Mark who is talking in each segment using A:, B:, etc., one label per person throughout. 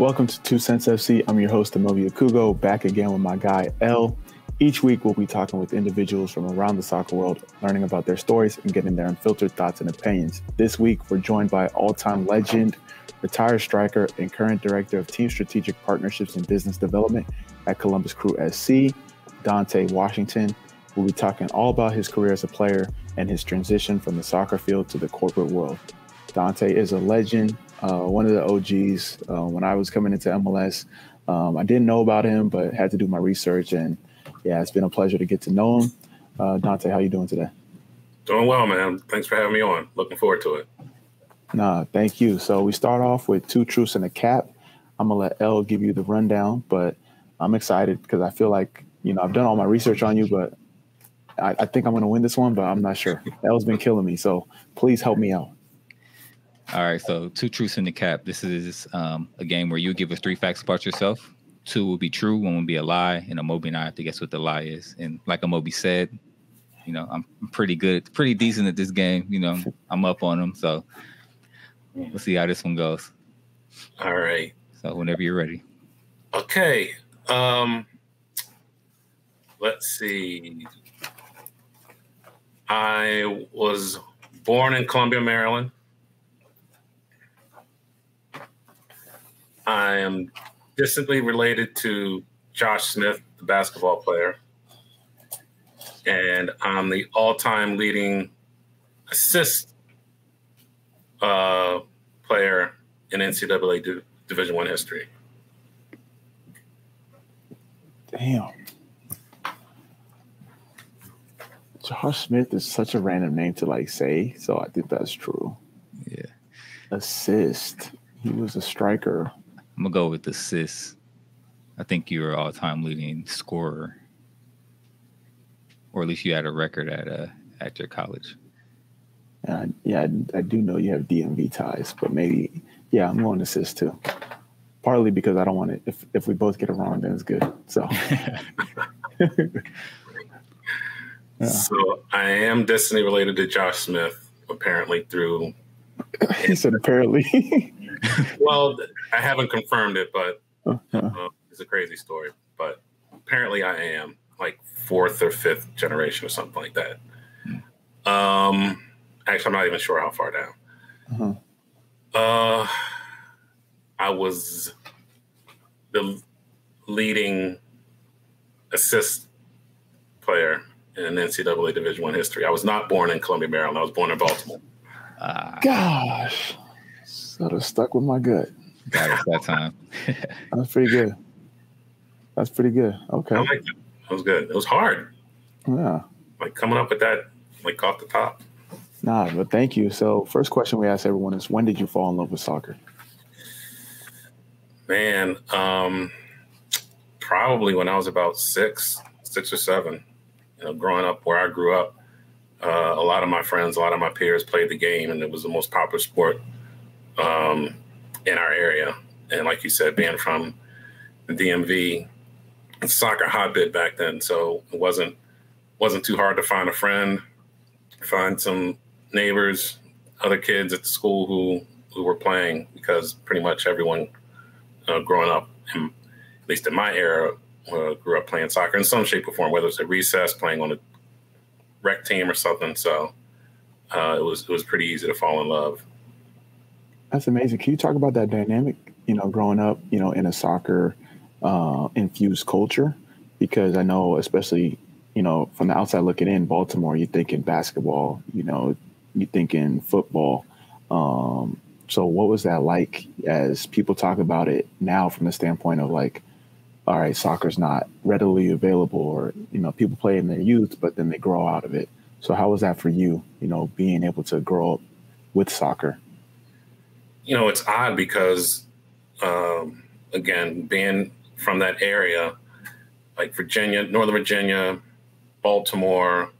A: Welcome to Two Cents FC. I'm your host, Amobi Okugo, back again with my guy, L. Each week, we'll be talking with individuals from around the soccer world, learning about their stories and getting their unfiltered thoughts and opinions. This week, we're joined by all time legend, retired striker, and current director of Team Strategic Partnerships and Business Development at Columbus Crew SC, Dante Washington. We'll be talking all about his career as a player and his transition from the soccer field to the corporate world. Dante is a legend, uh, one of the OGs. Uh, when I was coming into MLS, um, I didn't know about him, but had to do my research and yeah, it's been a pleasure to get to know him. Uh, Dante, how you doing today?
B: Doing well, man. Thanks for having me on. Looking forward to it.
A: Nah, thank you. So we start off with two truths and a cap. I'm gonna let L give you the rundown, but I'm excited because I feel like you know I've done all my research on you, but I, I think I'm gonna win this one, but I'm not sure. L's been killing me, so please help me out.
C: All right, so two truths in the cap. This is um, a game where you give us three facts about yourself. Two will be true, one will be a lie, and Amobi and I have to guess what the lie is. And like Amobi said, you know, I'm pretty good, pretty decent at this game. You know, I'm up on them. So we'll see how this one goes.
B: All right.
C: So whenever you're ready.
B: Okay. Um let's see. I was born in Columbia, Maryland. I am distantly related to Josh Smith, the basketball player. And I'm the all time leading assist uh, player in NCAA D- Division One history.
A: Damn. Josh Smith is such a random name to like say, so I think that's true.
C: Yeah.
A: Assist. He was a striker.
C: I'm gonna go with assists. I think you were all time leading scorer, or at least you had a record at uh, at your college.
A: Uh, yeah, I, I, do know you have DMV ties, but maybe yeah, I'm going to assist too. Partly because I don't want it. If if we both get it wrong, then it's good. So.
B: yeah. So I am destiny related to Josh Smith, apparently through.
A: he said apparently.
B: well, I haven't confirmed it, but uh-huh. uh, it's a crazy story. But apparently, I am like fourth or fifth generation or something like that. Um, actually, I'm not even sure how far down. Uh-huh. Uh, I was the leading assist player in NCAA Division One history. I was not born in Columbia, Maryland. I was born in Baltimore.
A: Uh, Gosh, sort of stuck with my gut.
C: Got it that time.
A: That's pretty good. That's pretty good. Okay. I
B: liked it. It was good. It was hard.
A: Yeah.
B: Like coming up with that, like off the top.
A: Nah, but thank you. So, first question we ask everyone is when did you fall in love with soccer?
B: Man, um, probably when I was about six, six or seven. You know, growing up where I grew up, uh, a lot of my friends, a lot of my peers played the game, and it was the most popular sport um, in our area. And like you said, being from the DMV, soccer hotbed back then, so it wasn't wasn't too hard to find a friend, find some neighbors, other kids at the school who who were playing because pretty much everyone uh, growing up, in, at least in my era, uh, grew up playing soccer in some shape or form, whether it's at recess, playing on a rec team or something. So uh, it was it was pretty easy to fall in love.
A: That's amazing. Can you talk about that dynamic? You know, growing up, you know, in a soccer uh, infused culture, because I know, especially, you know, from the outside looking in, Baltimore, you're thinking basketball. You know, you're thinking football. Um, so, what was that like as people talk about it now from the standpoint of like, all right, soccer's not readily available, or you know, people play in their youth, but then they grow out of it. So, how was that for you? You know, being able to grow up with soccer
B: you know, it's odd because, um, again, being from that area, like Virginia, Northern Virginia, Baltimore,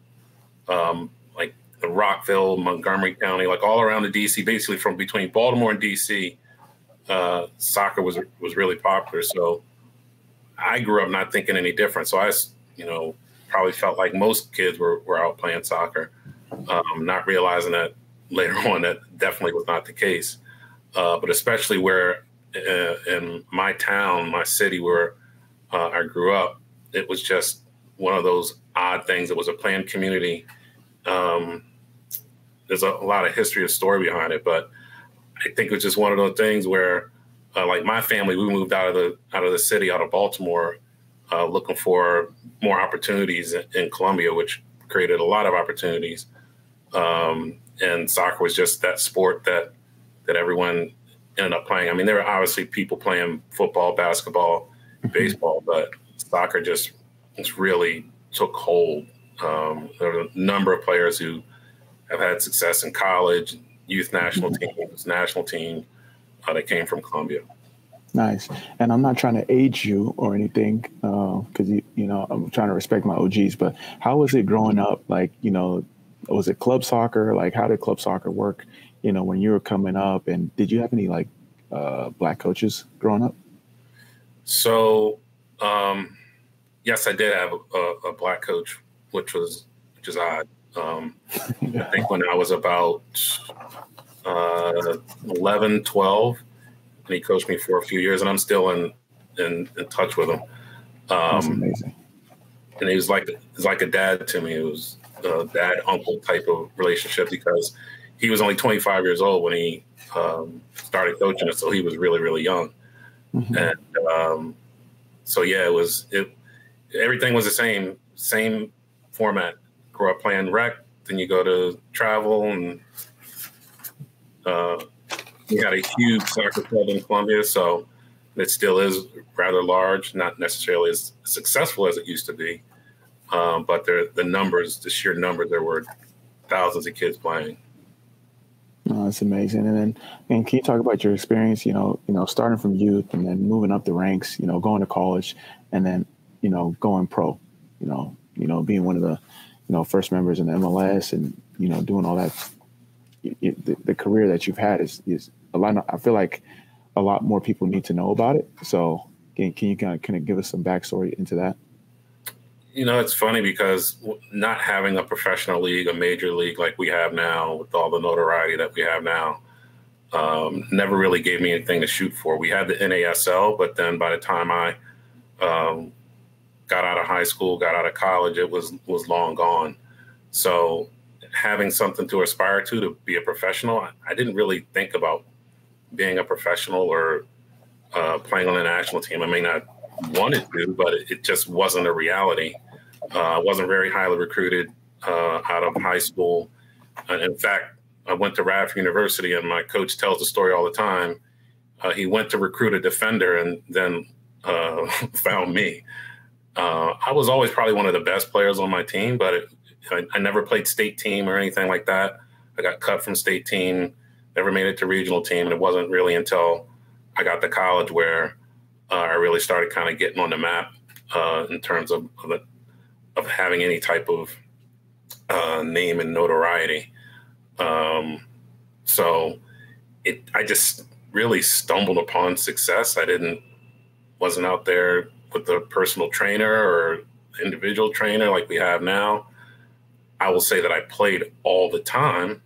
B: um, like the Rockville, Montgomery County, like all around the DC, basically from between Baltimore and DC, uh, soccer was was really popular. So I grew up not thinking any different. So I, you know, probably felt like most kids were, were out playing soccer, um, not realizing that later on that definitely was not the case uh, but especially where uh, in my town, my city where uh, I grew up, it was just one of those odd things. It was a planned community. Um, there's a, a, lot of history and story behind it, but I think it was just one of those things where, uh, like my family, we moved out of the out of the city, out of Baltimore, uh, looking for more opportunities in, in, Columbia, which created a lot of opportunities. Um, and soccer was just that sport that that everyone ended up playing. I mean, there were obviously people playing football, basketball, mm-hmm. baseball, but soccer just just really took hold. Um, there were a number of players who have had success in college, youth national mm-hmm. teams, national team uh, that came from Columbia.
A: Nice. And I'm not trying to age you or anything, because uh, you, you know I'm trying to respect my OGs. But how was it growing up? Like, you know, was it club soccer? Like, how did club soccer work? You know, when you were coming up, and did you have any like uh, black coaches growing up?
B: So, um, yes, I did have a, a, black coach, which was which is odd. Um, I think when I was about uh, 11, 12, and he coached me for a few years, and I'm still in in, in touch with him. Um, That's amazing. And he was like he's like a dad to me. It was a dad uncle type of relationship because he was only 25 years old when he um, started coaching us, so he was really really young. Mm-hmm. And um, so yeah, it was it. Everything was the same, same format. Grow up playing rec, then you go to travel, and uh, we got a huge soccer club in Columbia, so it still is rather large, not necessarily as successful as it used to be. Um, but the the numbers, the sheer numbers, there were thousands of kids playing.
A: Oh, that's amazing. And then, and can you talk about your experience? You know, you know, starting from youth and then moving up the ranks. You know, going to college, and then you know going pro. You know, you know, being one of the you know first members in the MLS, and you know, doing all that. The, the, career that you've had is is a lot. Of, I feel like a lot more people need to know about it. So, can, can you kind of kind of give us some backstory into that?
B: you know, it's funny because not having a professional league, a major league like we have now, with all the notoriety that we have now, um, never really gave me anything to shoot for. We had the NASL, but then by the time I um, got out of high school, got out of college, it was was long gone. So having something to aspire to to be a professional, I didn't really think about being a professional or uh, playing on a national team. I may not wanted to, but it, just wasn't a reality. Uh, I wasn't very highly recruited uh, out of high school. And in fact, I went to Radford University, and my coach tells the story all the time. Uh, he went to recruit a defender and then uh, found me. Uh, I was always probably one of the best players on my team, but it, I, I, never played state team or anything like that. I got cut from state team, never made it to regional team, and it wasn't really until I got to college where uh, I really started kind of getting on the map uh, in terms of of, of, having any type of uh, name and notoriety. Um, so it, I just really stumbled upon success. I didn't, wasn't out there with a personal trainer or individual trainer like we have now. I will say that I played all the time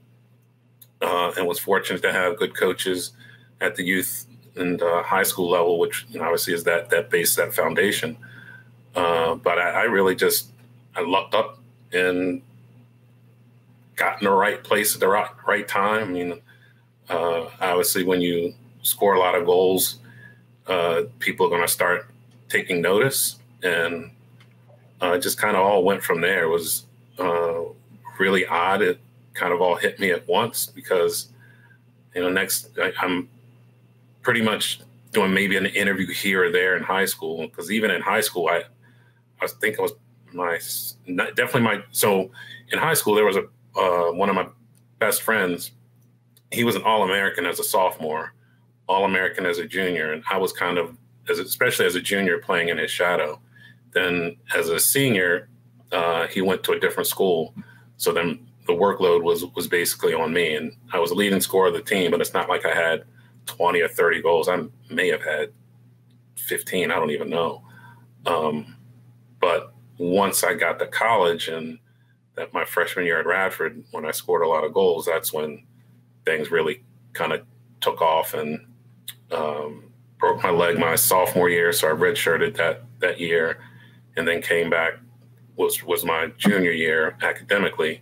B: uh, and was fortunate to have good coaches at the youth and uh, high school level, which you know, obviously is that that base, that foundation. Uh, but I, I, really just I lucked up and got in the right place at the right, right time. I mean, uh, obviously, when you score a lot of goals, uh, people are going to start taking notice, and uh, just kind of all went from there. It was uh, really odd. It kind of all hit me at once because you know next I, I'm pretty much doing maybe an interview here or there in high school because even in high school I I think I was my definitely my so in high school there was a uh, one of my best friends he was an all-american as a sophomore all-american as a junior and I was kind of as especially as a junior playing in his shadow then as a senior uh, he went to a different school so then the workload was was basically on me and I was a leading scorer of the team but it's not like I had 20 or 30 goals. I may have had 15. I don't even know. Um, but once I got to college and that my freshman year at Radford, when I scored a lot of goals, that's when things really kind of took off and um, broke my leg my sophomore year, so I redshirted that that year, and then came back. Was was my junior year academically,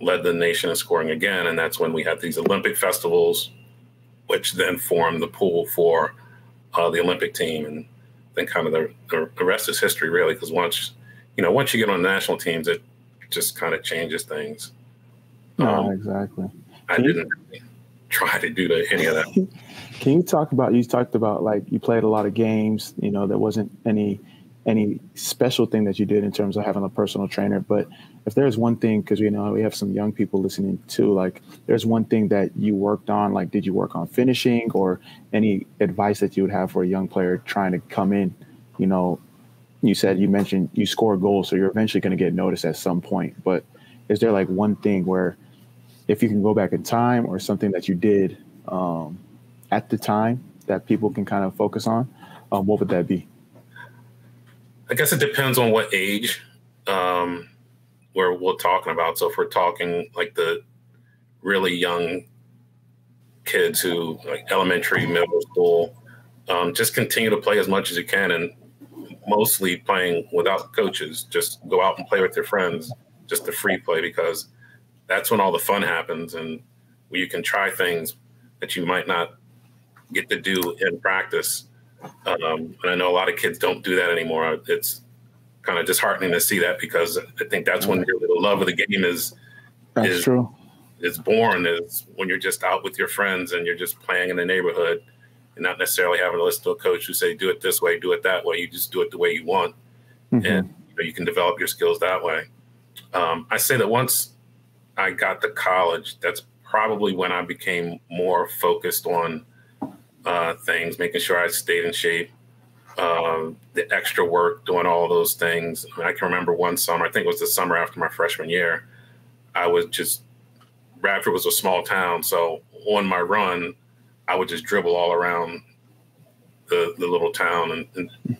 B: led the nation in scoring again, and that's when we had these Olympic festivals, which then formed the pool for uh, the Olympic team, and then kind of the, the, rest is history, really. Because once you know, once you get on the national teams, it just kind of changes things.
A: Um, exactly.
B: I didn't try to do the, any of that.
A: Can you talk about? You talked about like you played a lot of games. You know, there wasn't any any special thing that you did in terms of having a personal trainer. But if there's one thing, because you know we have some young people listening too, like there's one thing that you worked on. Like, did you work on finishing, or any advice that you would have for a young player trying to come in? You know, you said you mentioned you score goals, so you're eventually going to get noticed at some point. But is there like one thing where, if you can go back in time, or something that you did um, at the time that people can kind of focus on, um, what would that be?
B: I guess it depends on what age um, we're, we're talking about. So if we're talking like the really young kids who like elementary, middle school, um, just continue to play as much as you can and mostly playing without coaches. Just go out and play with your friends, just the free play because that's when all the fun happens and you can try things that you might not get to do in practice um, and I know a lot of kids don't do that anymore. It's kind of disheartening to see that because I think that's when the love of the game is.
A: That's
B: is,
A: true.
B: Is born is when you're just out with your friends and you're just playing in the neighborhood, and not necessarily having to listen to a coach who say do it this way, do it that way. You just do it the way you want, mm-hmm. and you, know, you, can develop your skills that way. Um, I say that once I got to college, that's probably when I became more focused on uh, things, making sure I stayed in shape, um, the extra work, doing all those things. I, mean, I, can remember one summer, I think it was the summer after my freshman year, I was just, Radford was a small town. So on my run, I would just dribble all around the, the little town and, and,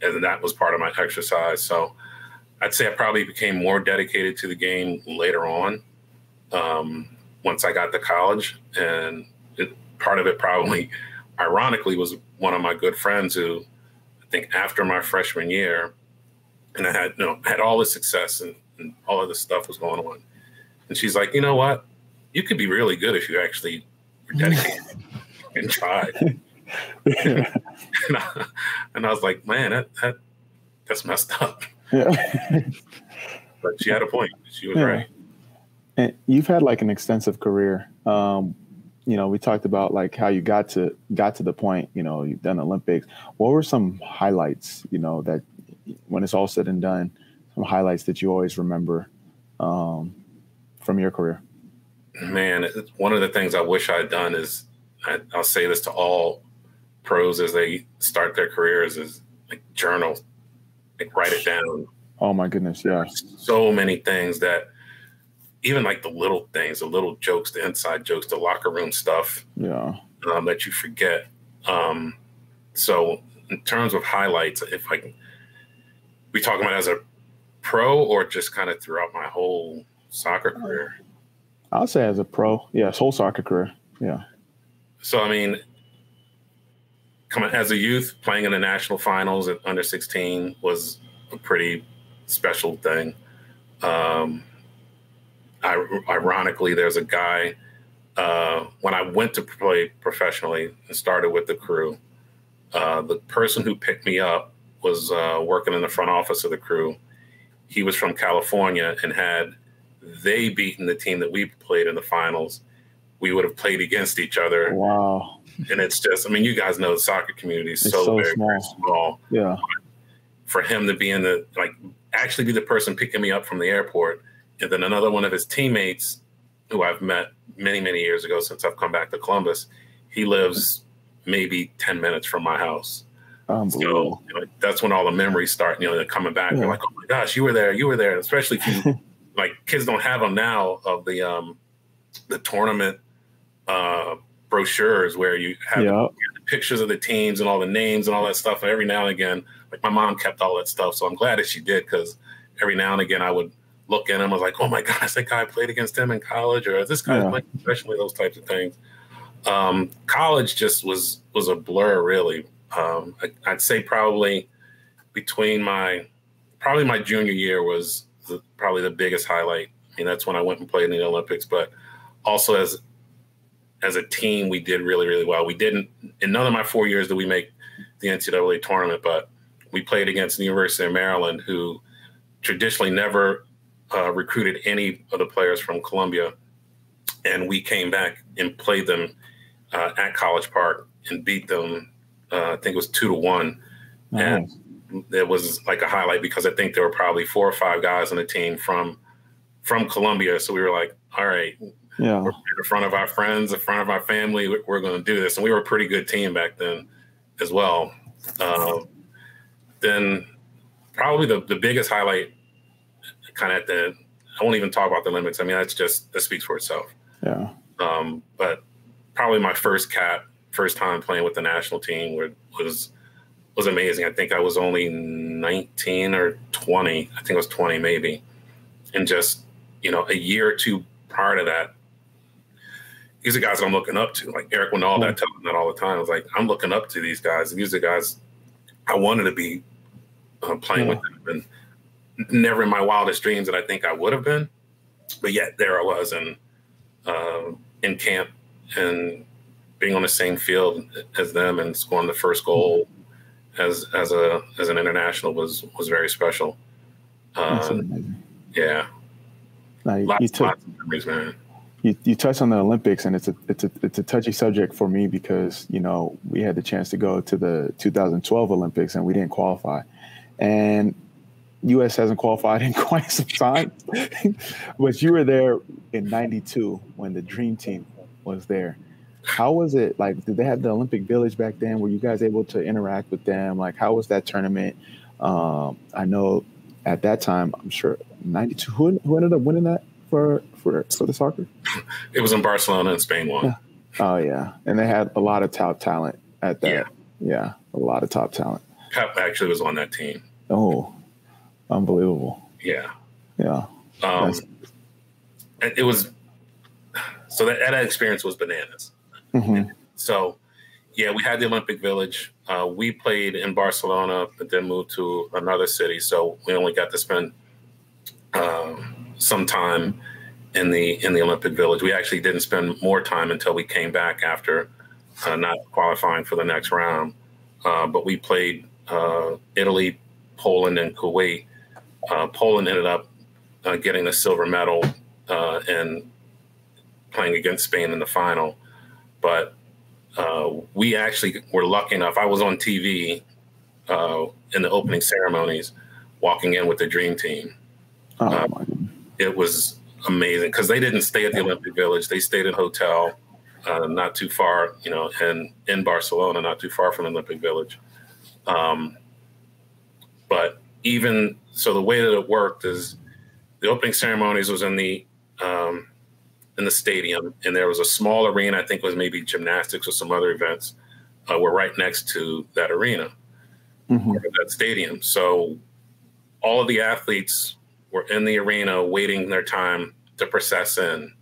B: and that was part of my exercise. So I'd say I probably became more dedicated to the game later on. Um, once I got to college and it, part of it probably ironically was one of my good friends who I think after my freshman year, and I had you know had all the success and, and all of this stuff was going on, and she's like, you know what, you could be really good if you actually were dedicated and tried. and, I, and I was like, man, that, that that's messed up. Yeah. but she had a point. She was yeah. right.
A: And you've had like an extensive career. Um, you know, we talked about like how you got to got to the point. You know, you've done Olympics. What were some highlights? You know, that when it's all said and done, some highlights that you always remember um, from your career.
B: Man, one of the things I wish I had done is I, I'll say this to all pros as they start their careers is like journal, like write it down.
A: Oh my goodness, yeah.
B: So many things that even like the little things, the little jokes, the inside jokes, the locker room stuff.
A: Yeah.
B: Um, that you forget. Um, so in terms of highlights, if I can, we talking about as a pro or just kind of throughout my whole soccer career?
A: I'll say as a pro. Yes, whole soccer career. Yeah.
B: So I mean, coming as a youth, playing in the national finals at under 16 was a pretty special thing. Um, ironically, there's a guy. Uh, when I went to play professionally and started with the crew, uh, the person who picked me up was uh, working in the front office of the crew. He was from California and had they beaten the team that we played in the finals, we would have played against each other.
A: Wow.
B: And it's just, I mean, you guys know the soccer community is so, so, very, small. very small.
A: Yeah.
B: For him to be in the, like, actually be the person picking me up from the airport and then another one of his teammates, who I've met many, many years ago since I've come back to Columbus, he lives maybe 10 minutes from my house. So you know, that's when all the memories start, you know, they're coming back. Yeah. You're like, oh my gosh, you were there, you were there. Especially if you, like, kids don't have them now of the um, the tournament uh, brochures where you have yeah. pictures of the teams and all the names and all that stuff. And every now and again, like my mom kept all that stuff, so I'm glad that she did because every now and again I would look at him. I was like, oh my gosh, that guy played against him in college, or this guy yeah. playing professionally, those types of things. Um, college just was was a blur, really. Um, I, would say probably between my probably my junior year was the, probably the biggest highlight. I mean, that's when I went and played in the Olympics, but also as as a team, we did really, really well. We didn't in none of my four years did we make the NCAA tournament, but we played against the University of Maryland, who traditionally never uh, recruited any of the players from Columbia, and we came back and played them uh, at College Park and beat them. Uh, I think it was two to one, and it was like a highlight because I think there were probably four or five guys on the team from from Columbia. So we were like, all right,
A: yeah,
B: we're in front of our friends, in front of our family. We're going to do this, and we were a pretty good team back then as well. Uh, then probably the, the biggest highlight, kind of at the, I won't even talk about the Olympics. I mean, that's just that speaks for itself.
A: Yeah.
B: Um, but probably my first cap, first time playing with the national team was was amazing. I think I was only 19 or 20. I think it was 20 maybe, and just you know a year or two prior to that, these are guys that I'm looking up to. Like Eric Wynalda, I tell him that all the time. I was like, I'm looking up to these guys. These are guys I wanted to be uh, playing yeah. with them, and never in my wildest dreams that I think I would have been. But yet there I was, and uh, in camp and being on the same field as them and scoring the first goal as as a as an international was was very special. Uh, yeah,
A: lots, you took, lots of memories, man you, you touched on the Olympics, and it's a it's a it's a touchy subject for me because you know we had the chance to go to the 2012 Olympics and we didn't qualify, and U.S. hasn't qualified in quite some time. but you were there in '92 when the Dream Team was there. How was it like? Did they have the Olympic Village back then? Were you guys able to interact with them? Like, how was that tournament? Um, I know at that time, I'm sure '92. Who, who ended up winning that? for for for the soccer?
B: It was in Barcelona and Spain won.
A: Yeah. Oh yeah, and they had a lot of top talent at that. Yeah, yeah a lot of top talent.
B: Pep actually was on that team.
A: Oh, unbelievable.
B: Yeah.
A: Yeah.
B: Um, it was so that, that experience was bananas.
A: Mm-hmm.
B: So, yeah, we had the Olympic Village. Uh, we played in Barcelona, but then moved to another city. So we only got to spend um, some time in the in the Olympic Village. We actually didn't spend more time until we came back after uh, not qualifying for the next round. Uh, but we played uh, Italy, Poland, and Kuwait. Uh, Poland ended up uh, getting the silver medal uh, and playing against Spain in the final. But we actually were lucky enough. I was on TV in the opening ceremonies, walking in with the dream team.
A: Oh,
B: it was amazing because they didn't stay at the Olympic Village. They stayed in a hotel uh, not too far, you know, and in Barcelona, not too far from the Olympic Village. Um, but even so, the way that it worked is the opening ceremonies was in the um, in the stadium, and there was a small arena. I think it was maybe gymnastics or some other events. Uh, were right next to that arena,
A: mm-hmm.
B: that stadium. So all of the athletes were in the arena waiting their time to process in.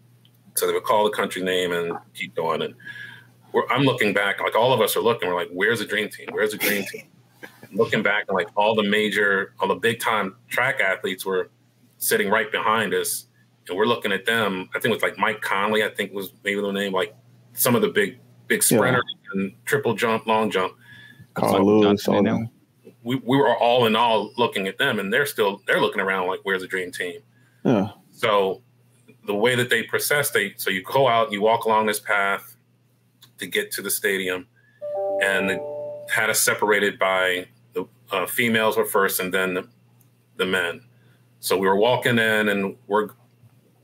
B: So they would call the country name and keep going. And I'm looking back, like all of us are looking, we're like, where's the dream team? Where's the dream team? Looking back, like all the major, all the big time track athletes were sitting right behind us. And we're looking at them. I think it was like Mike Conley, I think was maybe the name, like some of the big, big sprinters yeah. and triple jump, long jump.
A: Carl Lewis, all them
B: we, we were all in all looking at them and they're still they're looking around like where's the dream team
A: yeah
B: so the way that they process they so you go out and you walk along this path to get to the stadium and it had us separated by the uh, females were first and then the, the men. So we were walking in and we're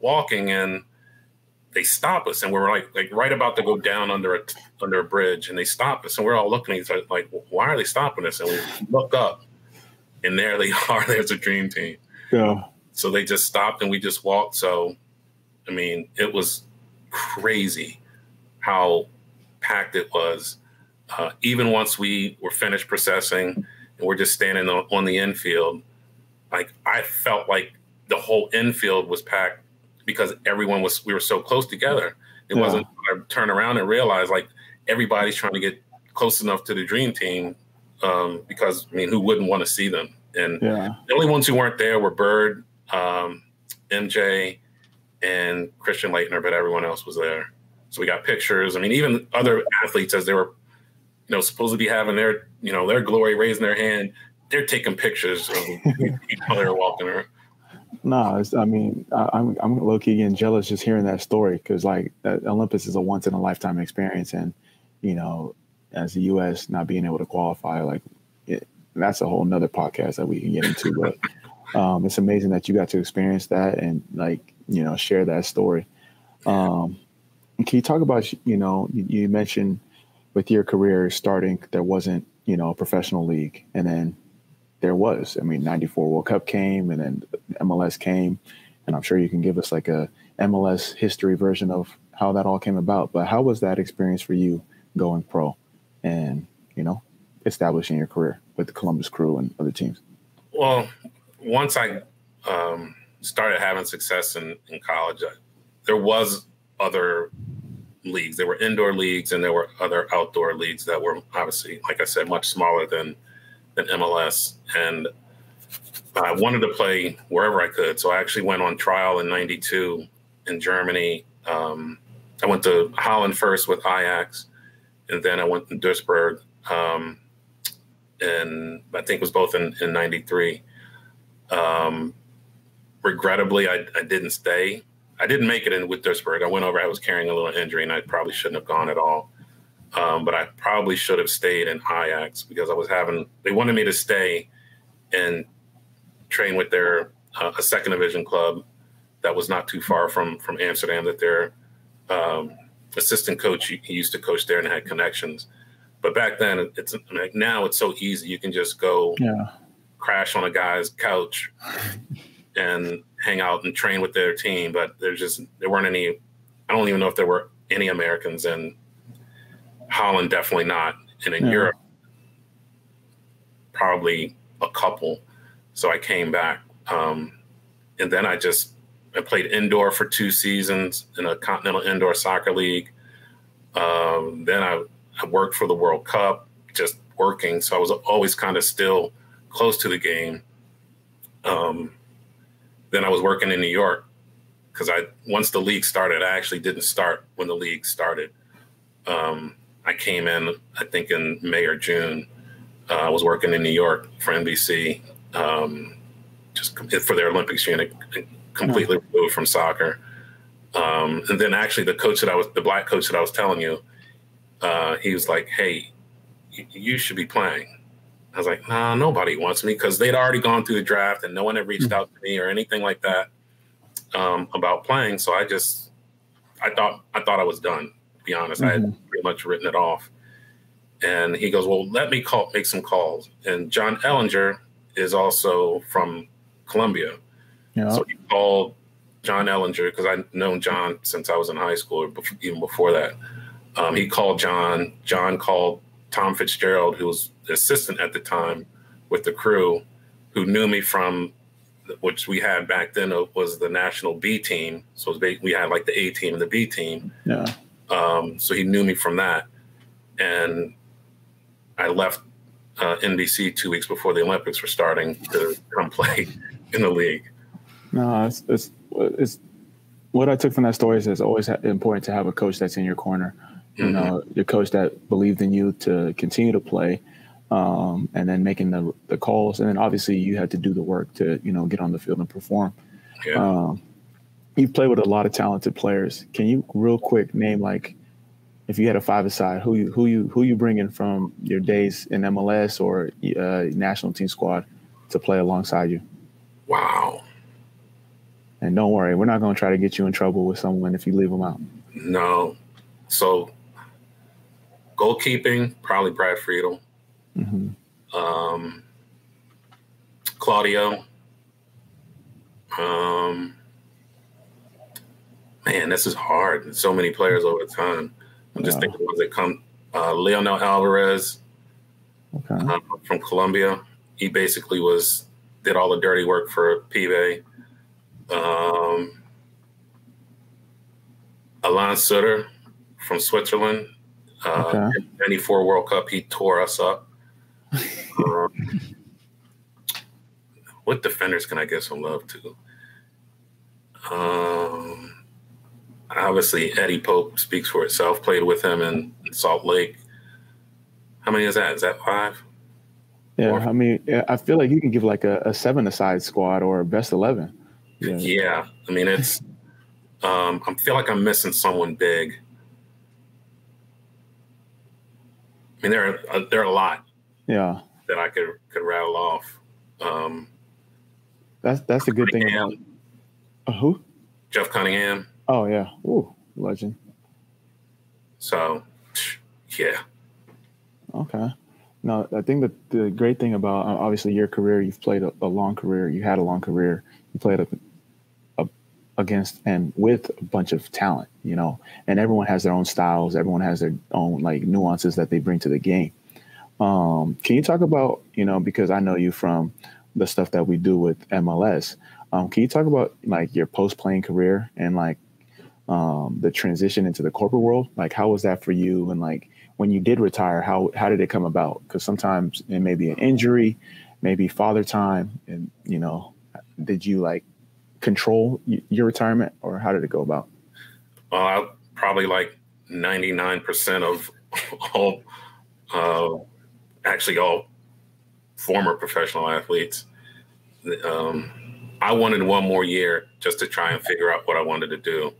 B: walking and they stop us and we're like like right about to go down under a under a bridge and they stop us and we're all looking at each other like why are they stopping us? And we look up and there they are there's a dream team.
A: Yeah.
B: So they just stopped and we just walked. So i mean it was crazy how packed it was. Uh, even once we were finished processing we're just standing on, on the infield like i felt like the whole infield was packed because everyone was we were so close together. It yeah. wasn't I turn around and realize like everybody's trying to get close enough to the dream team um, because I mean, who wouldn't want to see them? And
A: Yeah.
B: the only ones who weren't there were Bird, um, MJ, and Christian Laettner, but everyone else was there. So we got pictures. I mean, even other athletes, as they were, you know, supposed to be having their, you know, their glory, raising their hand, they're taking pictures of each player walking around.
A: No, it's, I mean, I, I'm I'm low key getting jealous just hearing that story because like that Olympics is a once in a lifetime experience, and you know, as the U.S. not being able to qualify, like it, that's a whole nother podcast that we can get into. But um, it's amazing that you got to experience that and like you know share that story. Um, can you talk about you know you, you mentioned with your career starting there wasn't you know a professional league, and then there was. I mean, '94 World Cup came, and then MLS came, and I'm sure you can give us like a MLS history version of how that all came about. But how was that experience for you going pro, and you know, establishing your career with the Columbus Crew and other teams?
B: Well, once I um, started having success in, in college, I, there was other leagues. There were indoor leagues and there were other outdoor leagues that were obviously, like I said, much smaller than than MLS. And I wanted to play wherever I could, so I actually went on trial in '92 in Germany. Um, I went to Holland first with Ajax, and then I went to Duisburg. Um, and I think it was both in, in 93. Um, regrettably, I, I didn't stay. I didn't make it in with Duisburg. I went over, I was carrying a little injury, and I probably shouldn't have gone at all. Um, but I probably should have stayed in Ajax because I was having, they wanted me to stay and train with their, uh, a second division club that was not too far from, from Amsterdam that their um, assistant coach, he used to coach there and had connections. But back then, it's like now it's so easy. You can just go
A: Yeah,
B: crash on a guy's couch and hang out and train with their team. But there's just there weren't any. I don't even know if there were any Americans in Holland. Definitely not. And in. Europe, probably a couple. So I came back, um, and then I just I played indoor for two seasons in a continental indoor soccer league. Um, then I, I worked for the World Cup, just working. So I was always kind of still close to the game. Um, then I was working in New York because I once the league started, I actually didn't start when the league started. Um, I came in, I think in May or June. Uh, I was working in New York for NBC, um, just for their Olympics unit, completely removed from soccer. Um, and then actually, the coach that I was, the black coach that I was telling you, uh, he was like, "Hey, you should be playing." I was like, "Nah, nobody wants me," because they'd already gone through the draft and no one had reached out to me or anything like that um, about playing. So I just, I thought, I thought I was done. To be honest, I had pretty much written it off. And he goes, "Well, let me call, make some calls." And John Ellinger is also from Columbia.
A: yeah,
B: So he called John Ellinger because I've known John since I was in high school, or bef- even before that. Um, he called John. John called Tom Fitzgerald, who was the assistant at the time with the crew, who knew me from which we had back then uh, was the national B team. So it was ba- we had like the A team and the B team.
A: yeah.
B: Um, so he knew me from that, and I left uh, NBC two weeks before the Olympics were starting to come play in the league.
A: No, it's, it's it's what I took from that story is it's always important to have a coach that's in your corner. You
B: Mhm.
A: know, your coach that believed in you to continue to play, um, and then making the the calls, and then obviously you had to do the work to you know get on the field and perform.
B: Yeah.
A: Um, you've played with a lot of talented players. Can you real quick name like if you had a five aside who you who you who you bring in from your days in MLS or uh, national team squad to play alongside you?
B: Wow.
A: And don't worry, we're not going to try to get you in trouble with someone if you leave them out.
B: No. So goalkeeping, probably Brad Friedel.
A: hmm
B: Um, Claudio. Um, man, this is hard. So many players over time. I'm just
A: Yeah.
B: thinking of ones that come. Uh, Leonel Alvarez
A: Okay.
B: uh, from Colombia. He basically was did all the dirty work for Pibe. Um, Alain Sutter from Switzerland. Uh, okay. 94 World Cup, he tore us up. um, what defenders can I give some love to? Um, obviously, Eddie Pope speaks for itself. Played with him in, in Salt Lake. How many is that? Is that five?
A: Yeah, I mean, I feel like you can give like a, a seven aside squad or best eleven.
B: Yeah, yeah. I mean, it's. um, I feel like I'm missing someone big. I mean, there are uh, there are a lot.
A: Yeah.
B: That I could could rattle off. Um,
A: that's that's a good Cunningham. thing about uh, who?
B: Jeff Cunningham.
A: Oh yeah, ooh, legend.
B: So, yeah.
A: Okay. No, I think that the great thing about uh, obviously your career, you've played a, a, long career. You had a long career. You played a, a, against and with a bunch of talent, you know, and everyone has their own styles. Everyone has their own like nuances that they bring to the game. Um, can you talk about, you know, because I know you from the stuff that we do with MLS. Um, can you talk about like your post playing career and like um, the transition into the corporate world? Like, how was that for you? And like, when you did retire, how how did it come about? Because sometimes it may be an injury, maybe father time, and you know, did you like control your retirement, or how did it go about?
B: Well, probably like ninety nine percent of all, uh, actually all former professional athletes. Um, I wanted one more year just to try and figure out what I wanted to do,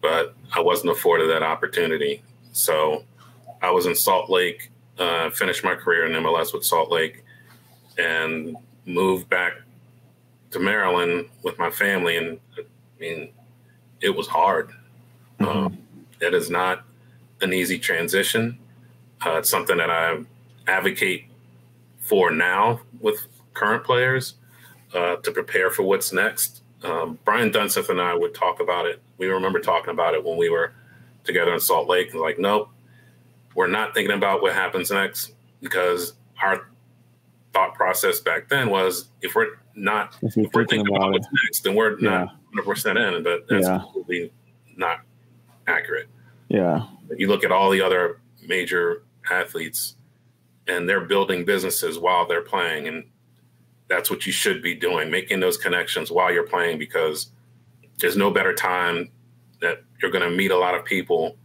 B: but I wasn't afforded that opportunity. So I was in Salt Lake, uh, finished my career in MLS with Salt Lake, and moved back to Maryland with my family. And I mean, it was hard. Mm-hmm. Um, it is not an easy transition. Uh, it's something that I advocate for now with current players uh, to prepare for what's next. Um, Brian Dunseth and I would talk about it. We remember talking about it when we were together in Salt Lake. And like, nope, we're not thinking about what happens next because our thought process back then was if we're not if, if we're thinking about, about what's next, then we're yeah. not 100 percent in. But that's yeah. completely not accurate.
A: Yeah.
B: You look at all the other major athletes, and they're building businesses while they're playing, and that's what you should be doing, making those connections while you're playing because there's no better time that you're going to meet a lot of people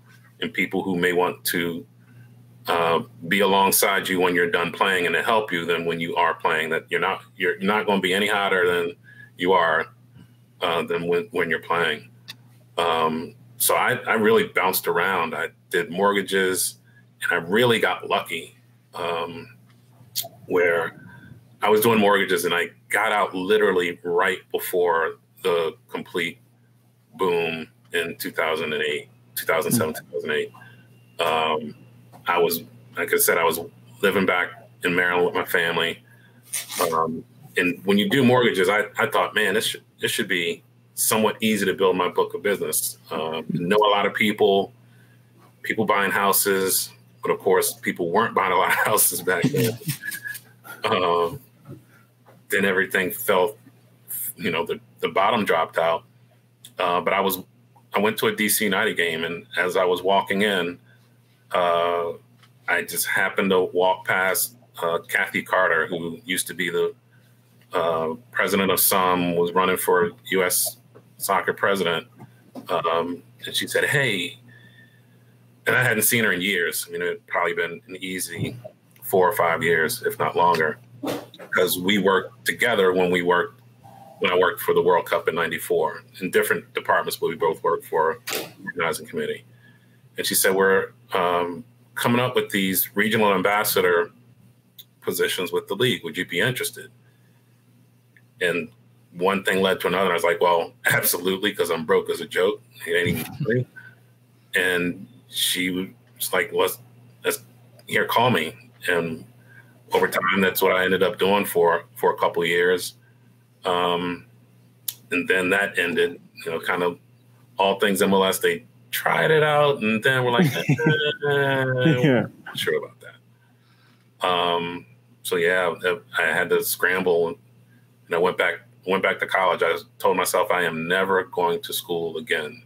B: and people who may want to uh, be alongside you when you're done playing and to help you than when you are playing. That you're not you're not going to be any hotter than you are uh, than when, when you're playing. Um, so I, I really bounced around. I did mortgages, and I really got lucky um, where I was doing mortgages, and I got out literally right before the complete boom in 2008, 2007, 2008. Um, I was, like I said, I was living back in Maryland with my family. Um, and when you do mortgages, I, I thought, man, this should, this should be somewhat easy to build my book of business. Um, know a lot of people, people buying houses, but of course, people weren't buying a lot of houses back then. um, then everything fell, you know, the, the bottom dropped out. Uh, but I was, I went to a DC United game, and as I was walking in, uh, I just happened to walk past uh, Kathy Carter, who used to be the uh, president of some, was running for U.S. soccer president, um, and she said, "Hey," and I hadn't seen her in years. I mean, it probably been an easy four or five years, if not longer, because we worked together when we worked when I worked for the World Cup in '94 in different departments, but we both worked for organizing committee. And she said, "We're um, coming up with these regional ambassador positions with the league. Would you be interested? And one thing led to another. I was like, well, absolutely, because I'm broke as a joke. It ain't even And she was like, let's, let's here, call me. And over time, that's what I ended up doing for, for a couple years. Um, and then that ended, you know, kind of all things MLS. They tried it out, and then we're like, eh, yeah, sure about that. Um, so yeah, I had to scramble, and I went back went back to college. I told myself I am never going to school again,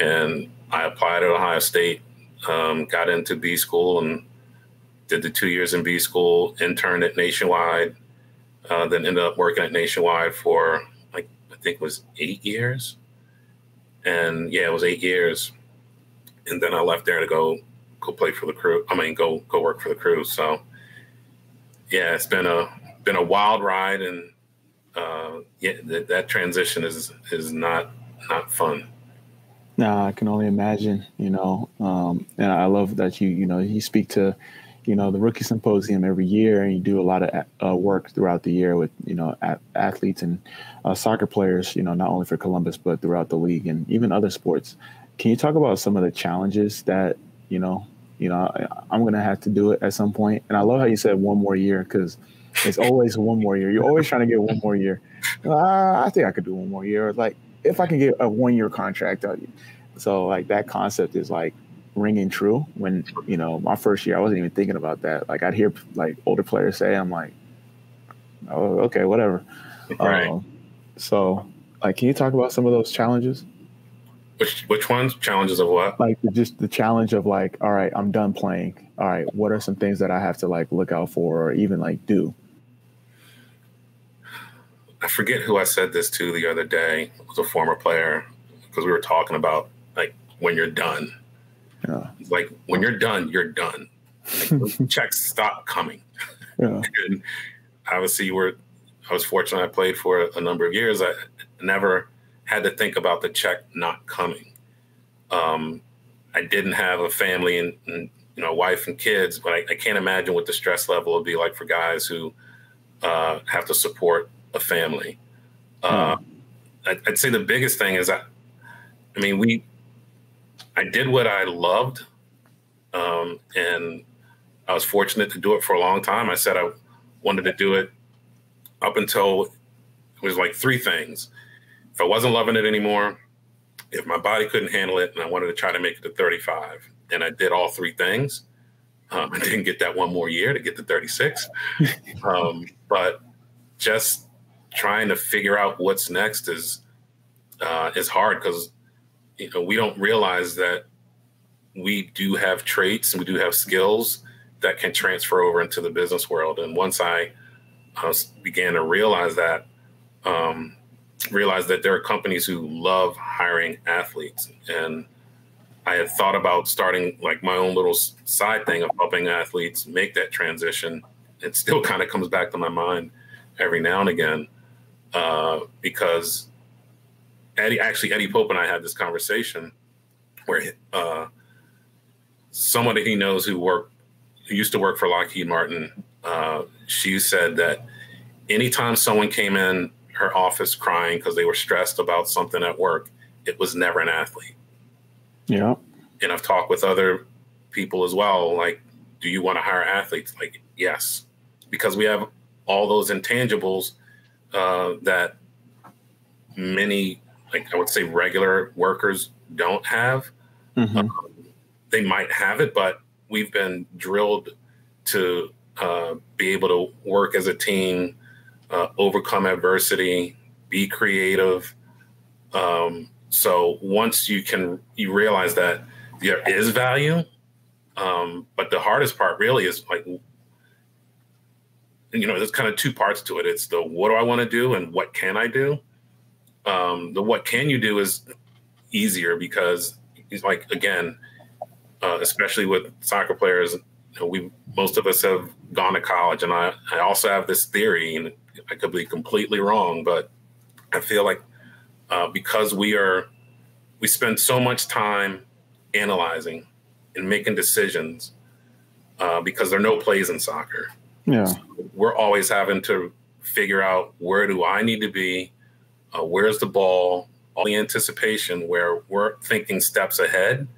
B: and I applied at Ohio State um, got into B school and did the two years in B school, interned at Nationwide, uh, then ended up working at Nationwide for like I think it was eight years, and yeah, it was eight years, and then I left there to go go play for the crew. I mean, go go work for the crew. So yeah, it's been a been a wild ride, and uh, yeah, that, that transition is is not not fun.
A: No, I can only imagine. You know, um, and I love that you you know you speak to you know the rookie symposium every year, and you do a lot of uh, work throughout the year with you know athletes and uh, soccer players. You know, not only for Columbus but throughout the league and even other sports. Can you talk about some of the challenges that you know? You know, I, am gonna have to do it at some point. And I love how you said one more year because it's always one more year. You're always trying to get one more year. Uh, I think I could do one more year. Like if I can get a one year contract, so like that concept is like ringing true. When you know my first year, I wasn't even thinking about that. Like I'd hear like older players say, I'm like, oh okay, whatever.
B: Right. Um,
A: so like, can you talk about some of those challenges?
B: Which which ones? Challenges of what?
A: Like the, just the challenge of like, all right, I'm done playing. All right, what are some things that I have to like look out for or even like do?
B: I forget who I said this to the other day. It was a former player because we were talking about like when you're done. Yeah. Like when you're done, you're done. Like, checks stop coming. Yeah. and obviously, we're. I was fortunate. I played for a number of years. I never had to think about the check not coming. Um, I didn't have a family and, and, you know wife and kids, but I, I, can't imagine what the stress level would be like for guys who uh, have to support a family. Uh, hmm. I'd, I'd, say the biggest thing is that, I mean, we, I did what I loved, um, and I was fortunate to do it for a long time. I said I wanted to do it up until it was like three things. If I wasn't loving it anymore, if my body couldn't handle it, and I wanted to try to make it to 35, and I did all three things. Um, I didn't get that one more year to get to 36, um, but just trying to figure out what's next is uh, is hard because you know we don't realize that we do have traits and we do have skills that can transfer over into the business world. And once I uh, began to realize that, um, realize that there are companies who love hiring athletes, and I had thought about starting like my own little side thing of helping athletes make that transition. It still kind of comes back to my mind every now and again uh, because Eddie, actually, Eddie Pope and I had this conversation where uh, someone that he knows who worked, who used to work for Lockheed Martin, uh, she said that anytime someone came in her office crying because they were stressed about something at work, it was never an athlete.
A: Yeah.
B: And I've talked with other people as well. Like, do you want to hire athletes? Like, yes, because we have all those intangibles uh, that many, like I would say, regular workers don't have. Mm-hmm. Um, they might have it, but we've been drilled to uh, be able to work as a team, uh, overcome adversity, be creative. Um, so once you can, you realize that there is value. Um, but the hardest part really is like you know, there's kind of two parts to it. It's the what do I want to do and what can I do. Um, the what can you do is easier because it's like again, uh, especially with soccer players, you know, we most of us have gone to college, and I I also have this theory, and I could be completely wrong, but I feel like uh, because we are we spend so much time analyzing and making decisions uh, because there are no plays in soccer
A: yeah. So
B: we're always having to figure out where do I need to be, uh, where's the ball, all the anticipation where we're thinking steps ahead.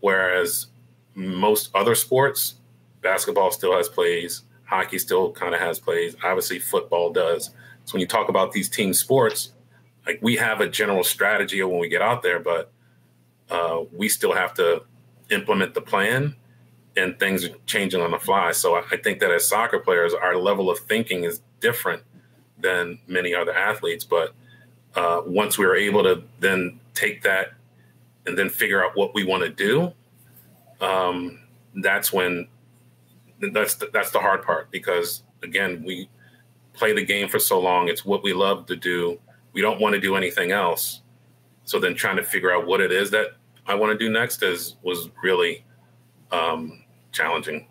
B: Whereas most other sports, basketball still has plays, hockey still kind of has plays, obviously, football does. So when you talk about these team sports, like we have a general strategy when we get out there, but uh, we still have to implement the plan and things are changing on the fly. So I think that as soccer players, our level of thinking is different than many other athletes. But uh, once we were able to then take that and then figure out what we want to do, um, that's when that's the, that's the hard part because again we play the game for so long it's what we love to do we don't want to do anything else. So then trying to figure out what it is that i want to do next is was really um, challenging.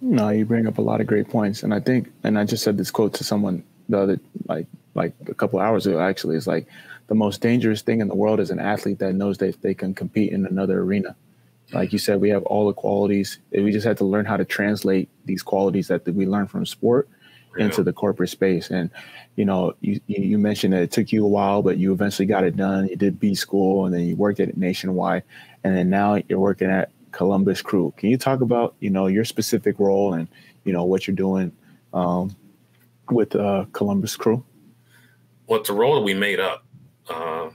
A: No you bring up a lot of great points and i think and i just said this quote to someone the other like like a couple hours ago actually is like the most dangerous thing in the world is an athlete that knows that they can compete in another arena like you said, we have all the qualities. We just had to learn how to translate these qualities that we learn from sport into the corporate space. And you know, you you mentioned that it took you a while, but you eventually got it done. You did B school, and then you worked at it nationwide, and then now you're working at Columbus Crew. Can you talk about you know your specific role and you know what you're doing um, with uh, Columbus Crew?
B: It's a role that we made up. Uh,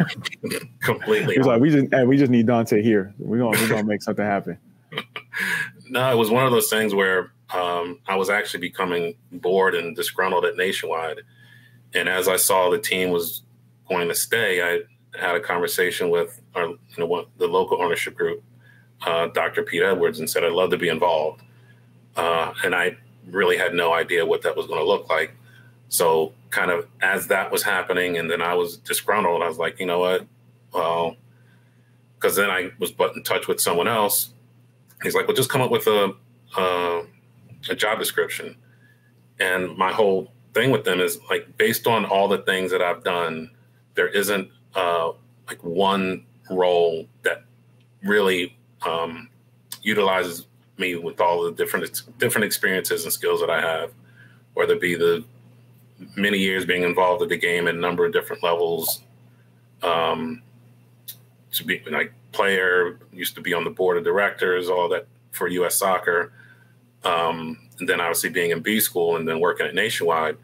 B: completely.
A: He's like, we just hey, we just need Dante here. We're gonna we're gonna make something happen.
B: no, it was one of those things where um, I was actually becoming bored and disgruntled at Nationwide, and as I saw the team was going to stay, I had a conversation with our you know what, the local ownership group, uh, Dr. Pete Edwards, and said I'd love to be involved, uh, and I really had no idea what that was going to look like. So kind of as that was happening, and then I was disgruntled. I was like, you know what? Well, because then I was put in touch with someone else. He's like, well, just come up with a uh, a job description. And my whole thing with them is like, based on all the things that I've done, there isn't uh, like one role that really um, utilizes me with all the different different experiences and skills that I have, whether it be the many years being involved with the game at a number of different levels. Um, to be like player, used to be on the board of directors, all that for U.S. Soccer. Um, and then obviously being in B school and then working at Nationwide,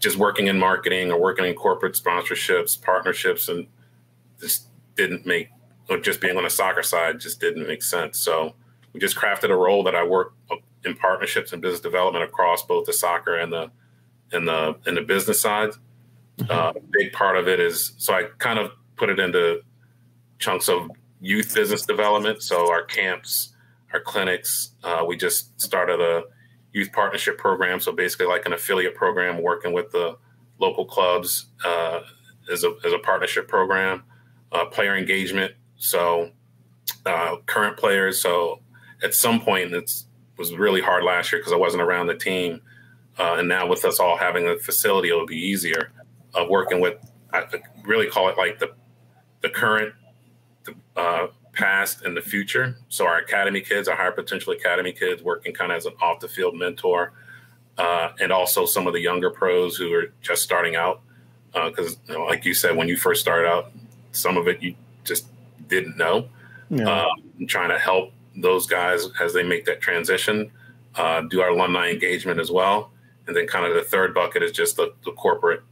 B: just working in marketing or working in corporate sponsorships, partnerships, and just didn't make, or just being on the soccer side just didn't make sense. So we just crafted a role that I work in partnerships and business development across both the soccer and the in the in the business side. Mm-hmm. Uh, a big part of it is so I kind of put it into chunks of youth business development. So our camps, our clinics. Uh, we just started a youth partnership program. So basically, like an affiliate program, working with the local clubs uh, as a as a partnership program. Uh, player engagement. So uh, current players. So at some point, it was really hard last year because I wasn't around the team uh, and now with us all having a facility, it'll be easier of working with. I really call it like the the current, the uh, past, and the future. So our academy kids, our higher potential academy kids, working kind of as an off the field mentor, uh, and also some of the younger pros who are just starting out. Because, uh, you know, like you said, when you first started out, some of it you just didn't know. Yeah. Uh, trying to help those guys as they make that transition. Uh, do our alumni engagement as well and then kind of the third bucket is just the, the corporate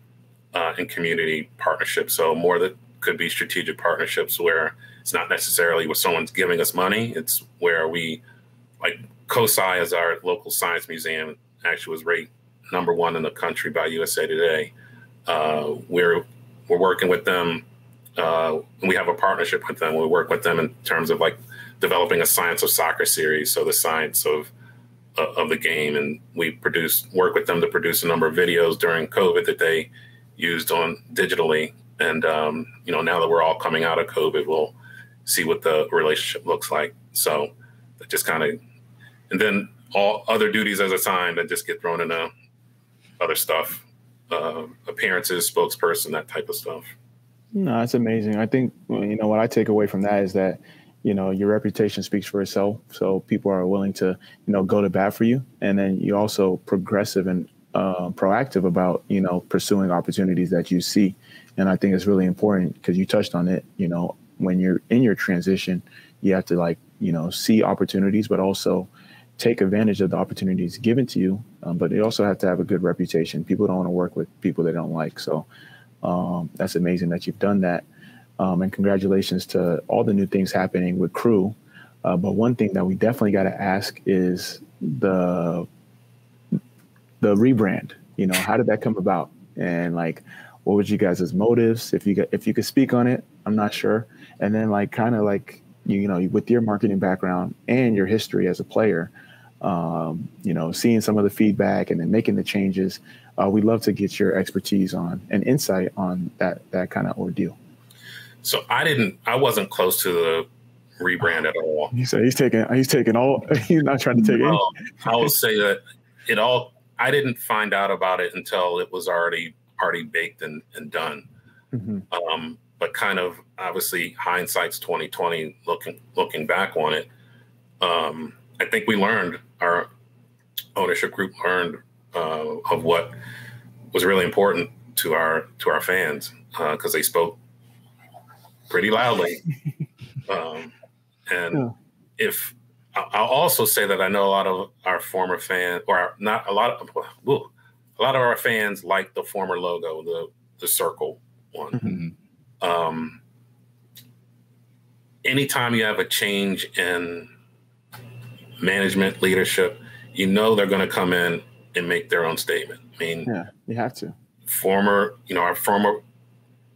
B: uh, and community partnerships. So more that could be strategic partnerships where it's not necessarily where someone's giving us money. It's where we like COSI as our local science museum actually was rated number one in the country by USA Today. Uh, we're we're working with them. Uh, we have a partnership with them. We work with them in terms of like developing a science of soccer series. So the science of of the game, and we produce work with them to produce a number of videos during COVID that they used on digitally. And um, you know, now that we're all coming out of COVID, we'll see what the relationship looks like. So that just kind of, and then all other duties as assigned that just get thrown into other stuff, uh, appearances, spokesperson, that type of stuff.
A: No, that's amazing. I think you know what I take away from that is that you know your reputation speaks for itself. So people are willing to you know go to bat for you. And then you're also progressive and uh, proactive about you know pursuing opportunities that you see. And i think it's really important because you touched on it you know when you're in your transition you have to like you know see opportunities but also take advantage of the opportunities given to you. Um, but you also have to have a good reputation. People don't want to work with people they don't like. So um, that's amazing that you've done that um, and congratulations to all the new things happening with crew. Uh, but one thing that we definitely got to ask is the the rebrand. You know, how did that come about? And like, what was you guys' motives? If you if you could speak on it, I'm not sure. And then like, kind of like, you, you know, with your marketing background and your history as a player, um, you know, seeing some of the feedback and then making the changes, uh, we'd love to get your expertise on and insight on that that kind of ordeal.
B: So I didn't, I wasn't close to the rebrand at all.
A: He said he's taking, he's taking all. He's not trying to take
B: well, I will say that it all. I didn't find out about it until it was already already baked and, and done. Mm-hmm. Um, but kind of obviously hindsight's twenty twenty. Looking looking back on it, um, I think we learned our ownership group learned uh, of what was really important to our to our fans because uh, they spoke pretty loudly. um, and yeah. if I'll also say that I know a lot of our former fans, or not a lot of, whoa, a lot of our fans like the former logo, the the circle one. Mm-hmm. Um, anytime you have a change in management leadership, you know they're going to come in and make their own statement. I mean,
A: yeah, you have to.
B: Former, you know, our former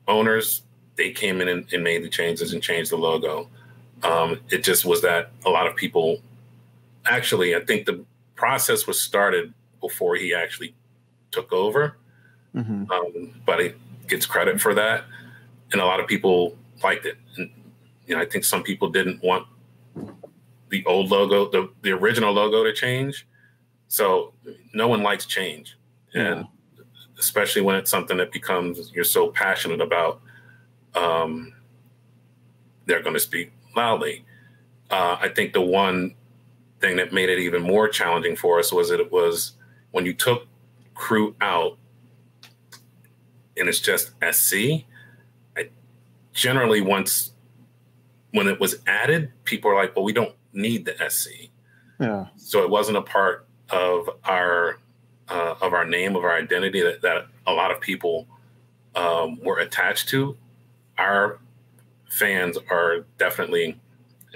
B: owners, they came in and, and made the changes and changed the logo. Um, it just was that a lot of people, actually, I think the process was started before he actually took over. Mm-hmm. Um, but he gets credit for that, and a lot of people liked it. And you know, I think some people didn't want the old logo, the the original logo, to change. So no one likes change, and yeah. especially when it's something that becomes you're so passionate about. Um, they're going to speak loudly. Uh, I think the one thing that made it even more challenging for us was that it was when you took crew out and it's just SC. I generally once when it was added, people are like, "Well, we don't need the SC."
A: Yeah.
B: So it wasn't a part of our uh, of our name of our identity that, that a lot of people um, were attached to. Our fans are definitely,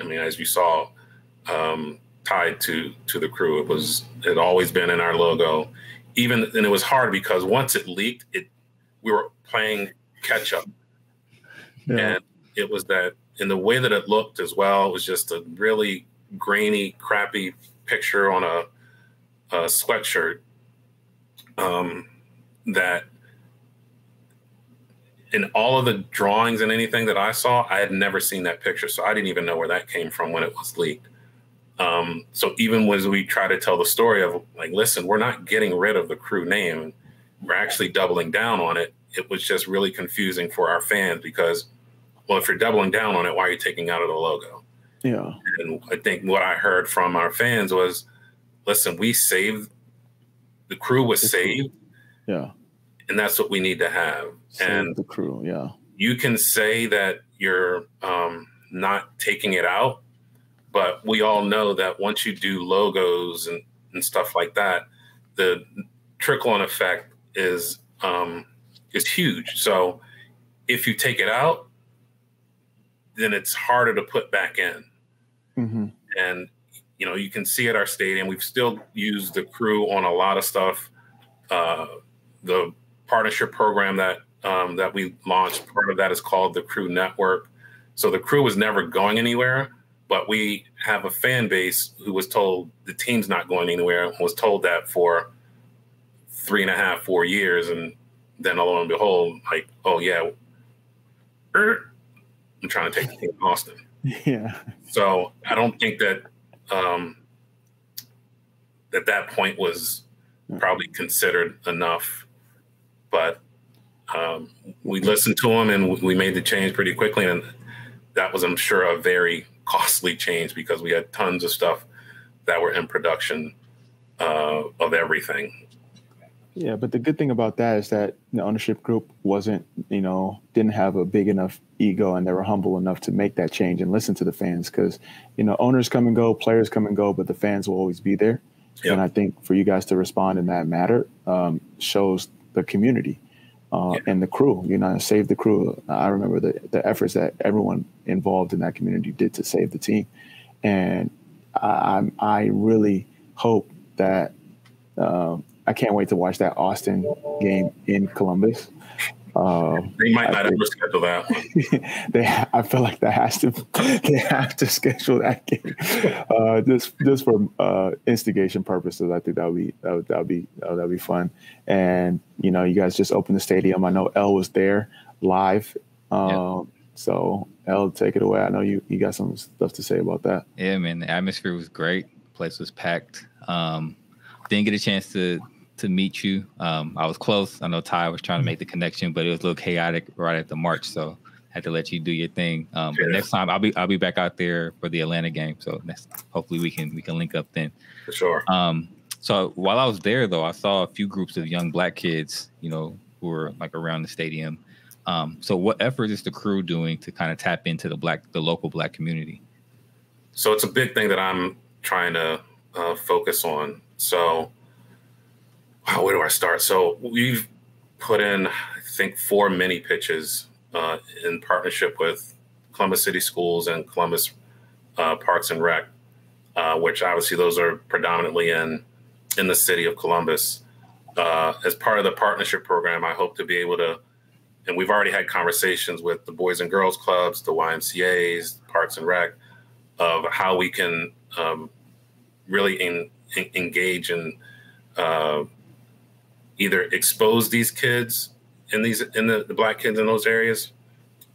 B: I mean, as you saw, um, tied to to the crew. It was it always been in our logo. Even and it was hard because once it leaked, it we were playing catch up, yeah. and it was that in the way that it looked as well. It was just a really grainy, crappy picture on a a sweatshirt um, that in all of the drawings and anything that I saw, I had never seen that picture. So I didn't even know where that came from when it was leaked. Um, so even as we try to tell the story of like, listen, we're not getting rid of the crew name, we're actually doubling down on it. It was just really confusing for our fans because, well, if you're doubling down on it, why are you taking out of the logo?
A: Yeah.
B: And I think what I heard from our fans was, listen, we saved the crew was saved.
A: Yeah.
B: And that's what we need to have.
A: Save
B: and
A: the crew, yeah.
B: You can say that you're um, not taking it out, but we all know that once you do logos and, and stuff like that, the trickle on effect is um, is huge. So if you take it out, then it's harder to put back in. Mm-hmm. And you know, you can see at our stadium, we've still used the crew on a lot of stuff. Uh, the partnership program that um, that we launched, part of that is called the Crew Network. So the crew was never going anywhere, but we have a fan base who was told the team's not going anywhere, was told that for three and a half, four years, and then lo and behold, like, oh yeah, er, I'm trying to take the team to Austin.
A: Yeah.
B: So I don't think that um, at that point was probably considered enough, but um, we listened to them and we made the change pretty quickly. And that was, I'm sure, a very costly change because we had tons of stuff that were in production uh, of everything.
A: Yeah, but the good thing about that is that the ownership group wasn't, you know, didn't have a big enough ego and they were humble enough to make that change and listen to the fans because, you know, owners come and go, players come and go, but the fans will always be there. Yep. And I think for you guys to respond in that matter um, shows the community uh, yeah. and the crew, you know, save the crew. I remember the, the efforts that everyone involved in that community did to save the team. And I, I really hope that um, I can't wait to watch that Austin game in Columbus Um,
B: they might not I ever schedule that
A: one. they, I feel like that has to. They have to schedule that game uh, just just for uh, instigation purposes. I think that would be that would that be that would be fun. And you know, you guys just opened the stadium. I know L was there live. Um, So L, take it away. I know you you got some stuff to say about that.
C: Yeah, man. The atmosphere was great. place was packed. Um, didn't get a chance to to meet you. Um, I was close. I know Ty was trying to make the connection, but it was a little chaotic right at the march, so I had to let you do your thing. Um, but next time I'll be I'll be back out there for the Atlanta game. So next, hopefully we can we can link up then.
B: For sure.
C: Um, so while I was there though, I saw a few groups of young black kids, you know, who were like around the stadium. Um, so what effort is the crew doing to kind of tap into the black the local black community?
B: So it's a big thing that I'm trying to uh, focus on. So wow, where do I start? So we've put in, I think, four mini pitches uh, in partnership with Columbus City Schools and Columbus uh, Parks and Rec, uh, which obviously those are predominantly in in the city of Columbus. Uh, as part of the partnership program, I hope to be able to, and we've already had conversations with the Boys and Girls Clubs, the YMCA's, Parks and Rec, of how we can um, really in, in, engage and either expose these kids in these in the, the black kids in those areas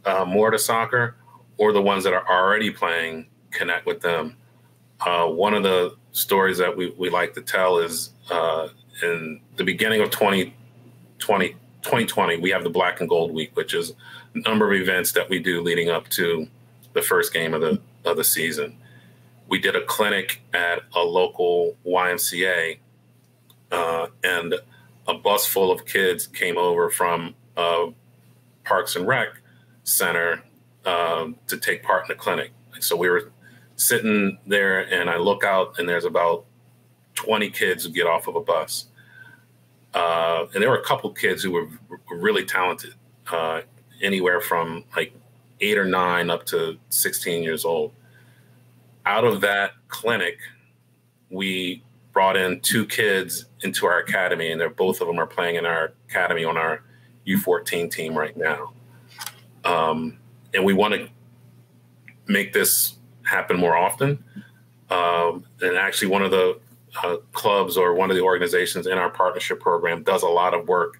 B: uh, more to soccer, or the ones that are already playing connect with them. Uh, one of the stories that we, we like to tell is uh, in the beginning of 2020, 2020, we have the Black and Gold Week, which is a number of events that we do leading up to the first game of the of the season. We did a clinic at a local YMCA, uh, and a bus full of kids came over from uh, Parks and Rec Center um, to take part in the clinic. So we were sitting there, and I look out, and there's about 20 kids who get off of a bus. Uh, and there were a couple kids who were, really talented, uh, anywhere from like eight or nine up to 16 years old. Out of that clinic, we brought in two kids into our academy, and they're both of them are playing in our academy on our U14 team right now. Um, and we want to make this happen more often. Um, and actually, one of the uh, clubs or one of the organizations in our partnership program does a lot of work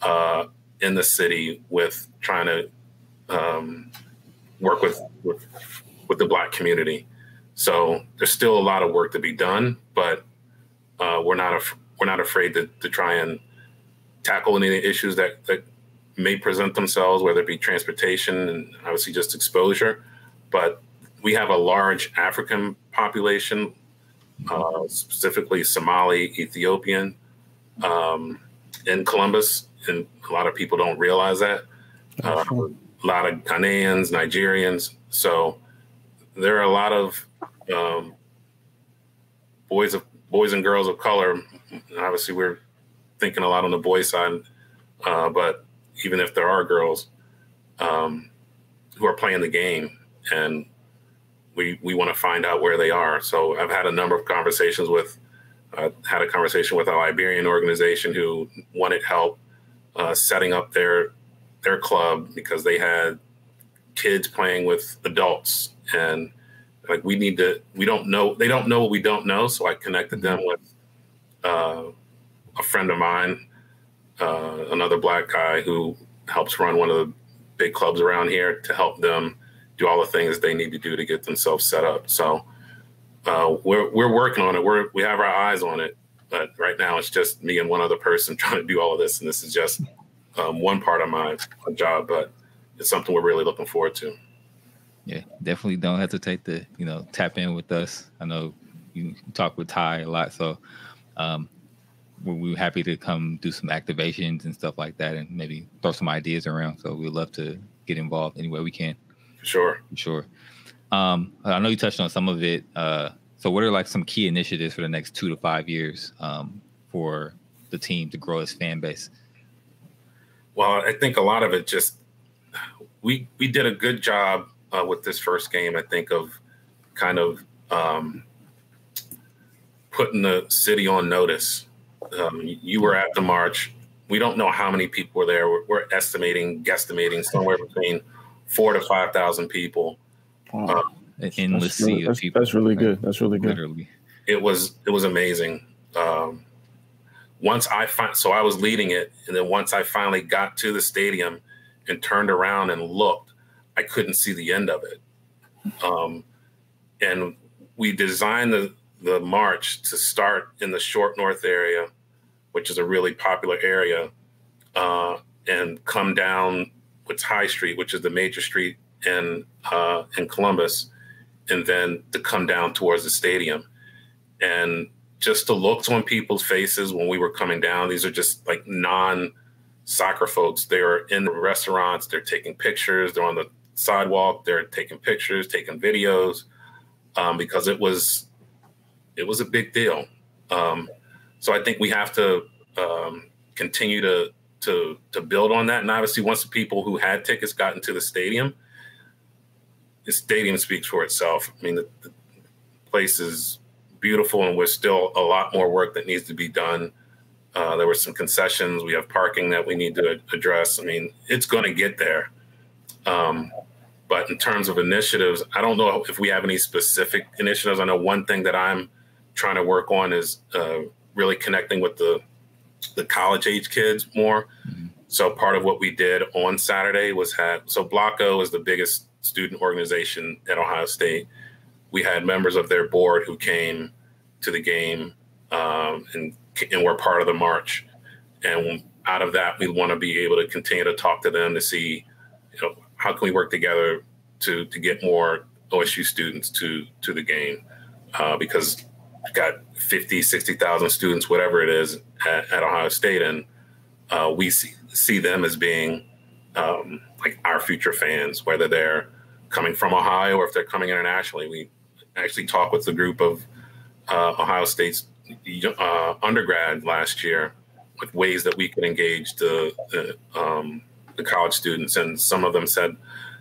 B: uh, in the city with trying to um, work with, with with the black community. So there's still a lot of work to be done, but uh, we're not af- we're not afraid to, to try and tackle any issues that, that may present themselves, whether it be transportation and obviously just exposure. But we have a large African population, uh, specifically Somali, Ethiopian, um, in Columbus, and a lot of people don't realize that. Uh, a lot of Ghanaians, Nigerians. So there are a lot of um, boys of boys and girls of color. Obviously, we're thinking a lot on the boys' side, uh, but even if there are girls um, who are playing the game, and we we want to find out where they are. So I've had a number of conversations with. Uh, had a conversation with a Liberian organization who wanted help uh, setting up their their club because they had kids playing with adults and like we need to we don't know they don't know what we don't know so i connected them mm-hmm. with uh, a friend of mine uh, another black guy who helps run one of the big clubs around here to help them do all the things they need to do to get themselves set up. So uh, we're, we're working on it. We're, we have our eyes on it but right now it's just me and one other person trying to do all of this and this is just um, one part of my job but it's something we're really looking forward to
C: yeah, definitely don't hesitate to you know tap in with us. I know you talk with Ty a lot, so um, we're, we're happy to come do some activations and stuff like that, and maybe throw some ideas around. So we'd love to get involved any way we can.
B: For sure.
C: For sure. Um, I know you touched on some of it. Uh, so, what are like some key initiatives for the next two to five years um, for the team to grow its fan base?
B: Well, I think a lot of it just we we did a good job uh, with this first game. I think of kind of um, putting the city on notice. Um, you were at the march. we don't know how many people were there. We're, we're estimating, guesstimating somewhere between four to five thousand people.
C: Wow. Um, An endless
A: that's,
C: sea
A: that's,
C: of people.
A: That's really good. That's really good.
C: Literally,
B: it was it was amazing. Um, once I find, so I was leading it, and then once I finally got to the stadium and turned around and looked, I couldn't see the end of it. Um, and we designed the the march to start in the short north area, which is a really popular area, uh, and come down what's High Street, which is the major street in uh, in Columbus, and then to come down towards the stadium. And just the looks on people's faces when we were coming down, these are just like non soccer folks. They are in the restaurants, they're taking pictures, they're on the sidewalk, they're taking pictures, taking videos, um, because it was it was a big deal. Um, so I think we have to um, continue to to to build on that. And obviously, once the people who had tickets got into the stadium, the stadium speaks for itself. I mean, the, the place is beautiful, and there's still a lot more work that needs to be done. Uh, there were some concessions. We have parking that we need to address. I mean, it's going to get there. Um, but in terms of initiatives, I don't know if we have any specific initiatives. I know one thing that I'm trying to work on is uh, really connecting with the the college age kids more. Mm-hmm. So part of what we did on Saturday was had so Block O is the biggest student organization at Ohio State. We had members of their board who came to the game um, and and were part of the march. And out of that, we want to be able to continue to talk to them to see, you know, how can we work together to to get more OSU students to to the game uh, because we've got 50, 60,000 students, whatever it is, at, at Ohio State. And uh, we see, see them as being um, like our future fans, whether they're coming from Ohio or if they're coming internationally. We actually talked with the group of uh, Ohio State's uh, undergrad last year with ways that we could engage the, the, um, the college students. And some of them said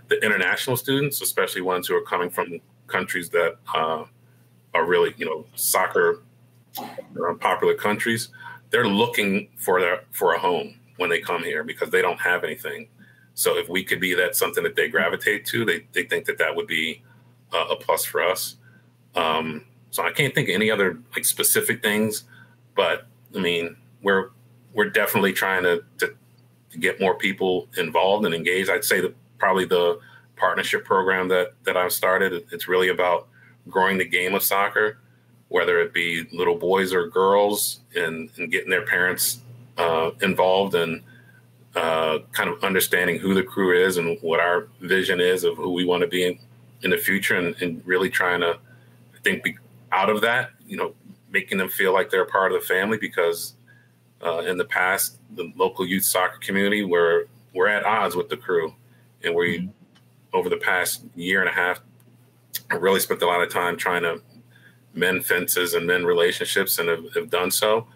B: the international students, especially ones who are coming from countries that uh, are really, you know, soccer uh, popular countries, they're looking for their for a home when they come here because they don't have anything. So if we could be that something that they gravitate to, they they think that that would be uh, a plus for us. Um, so I can't think of any other like specific things, but I mean we're we're definitely trying to, to, get more people involved and engaged. I'd say that probably the partnership program that that I've started, it's really about growing the game of soccer, whether it be little boys or girls, and, and getting their parents uh, involved and uh, kind of understanding who the crew is and what our vision is of who we want to be in, in the future, and, and, really trying to, I think, be out of that, you know, making them feel like they're part of the family because uh, in the past, the local youth soccer community, we're we're at odds with the crew, and we mm-hmm. over the past year and a half, really spent a lot of time trying to mend fences and mend relationships and have, have done so.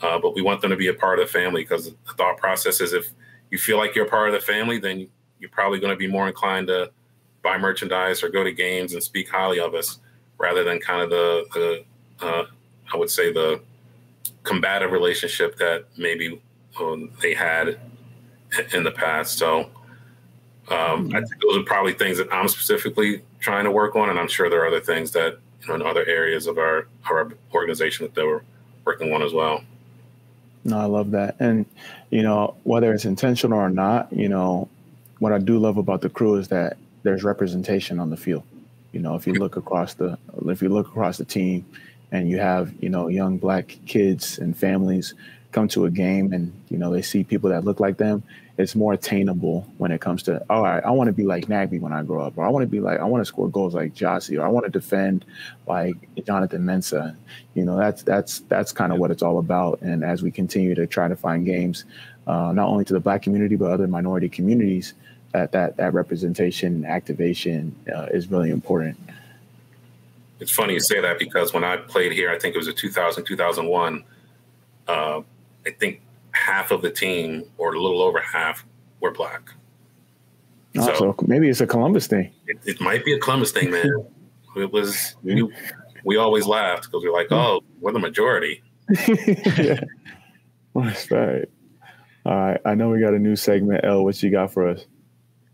B: Uh, but we want them to be a part of the family because the thought process is if you feel like you're a part of the family, then you're probably going to be more inclined to buy merchandise or go to games and speak highly of us rather than kind of the, the uh, I would say, the combative relationship that maybe um, they had in the past. So um, I think those are probably things that I'm specifically trying to work on, and I'm sure there are other things that you know in other areas of our our organization that they were working on as well.
A: No, I love that, and you know whether it's intentional or not, you know what I do love about the crew is that there's representation on the field. You know, if you look across the if you look across the team, and you have you know young black kids and families come to a game and you know they see people that look like them it's more attainable when it comes to all right i want to be like Nagbe when i grow up or i want to be like i want to score goals like Gyasi or i want to defend like Jonathan Mensah. You know that's that's that's kind of what it's all about and as we continue to try to find games uh, not only to the black community but other minority communities that that that representation and activation uh, is really important
B: it's funny you say that because when i played here i think it was a 2000 2001 uh, i think half of the team, or a little over half, were black.
A: Oh, so, so, maybe it's a Columbus thing.
B: It, it, might be a Columbus thing, man. it was we, we always laughed because we're like, oh, we're the majority.
A: yeah. That's right. All right. I know we got a new segment. L, what you got for us?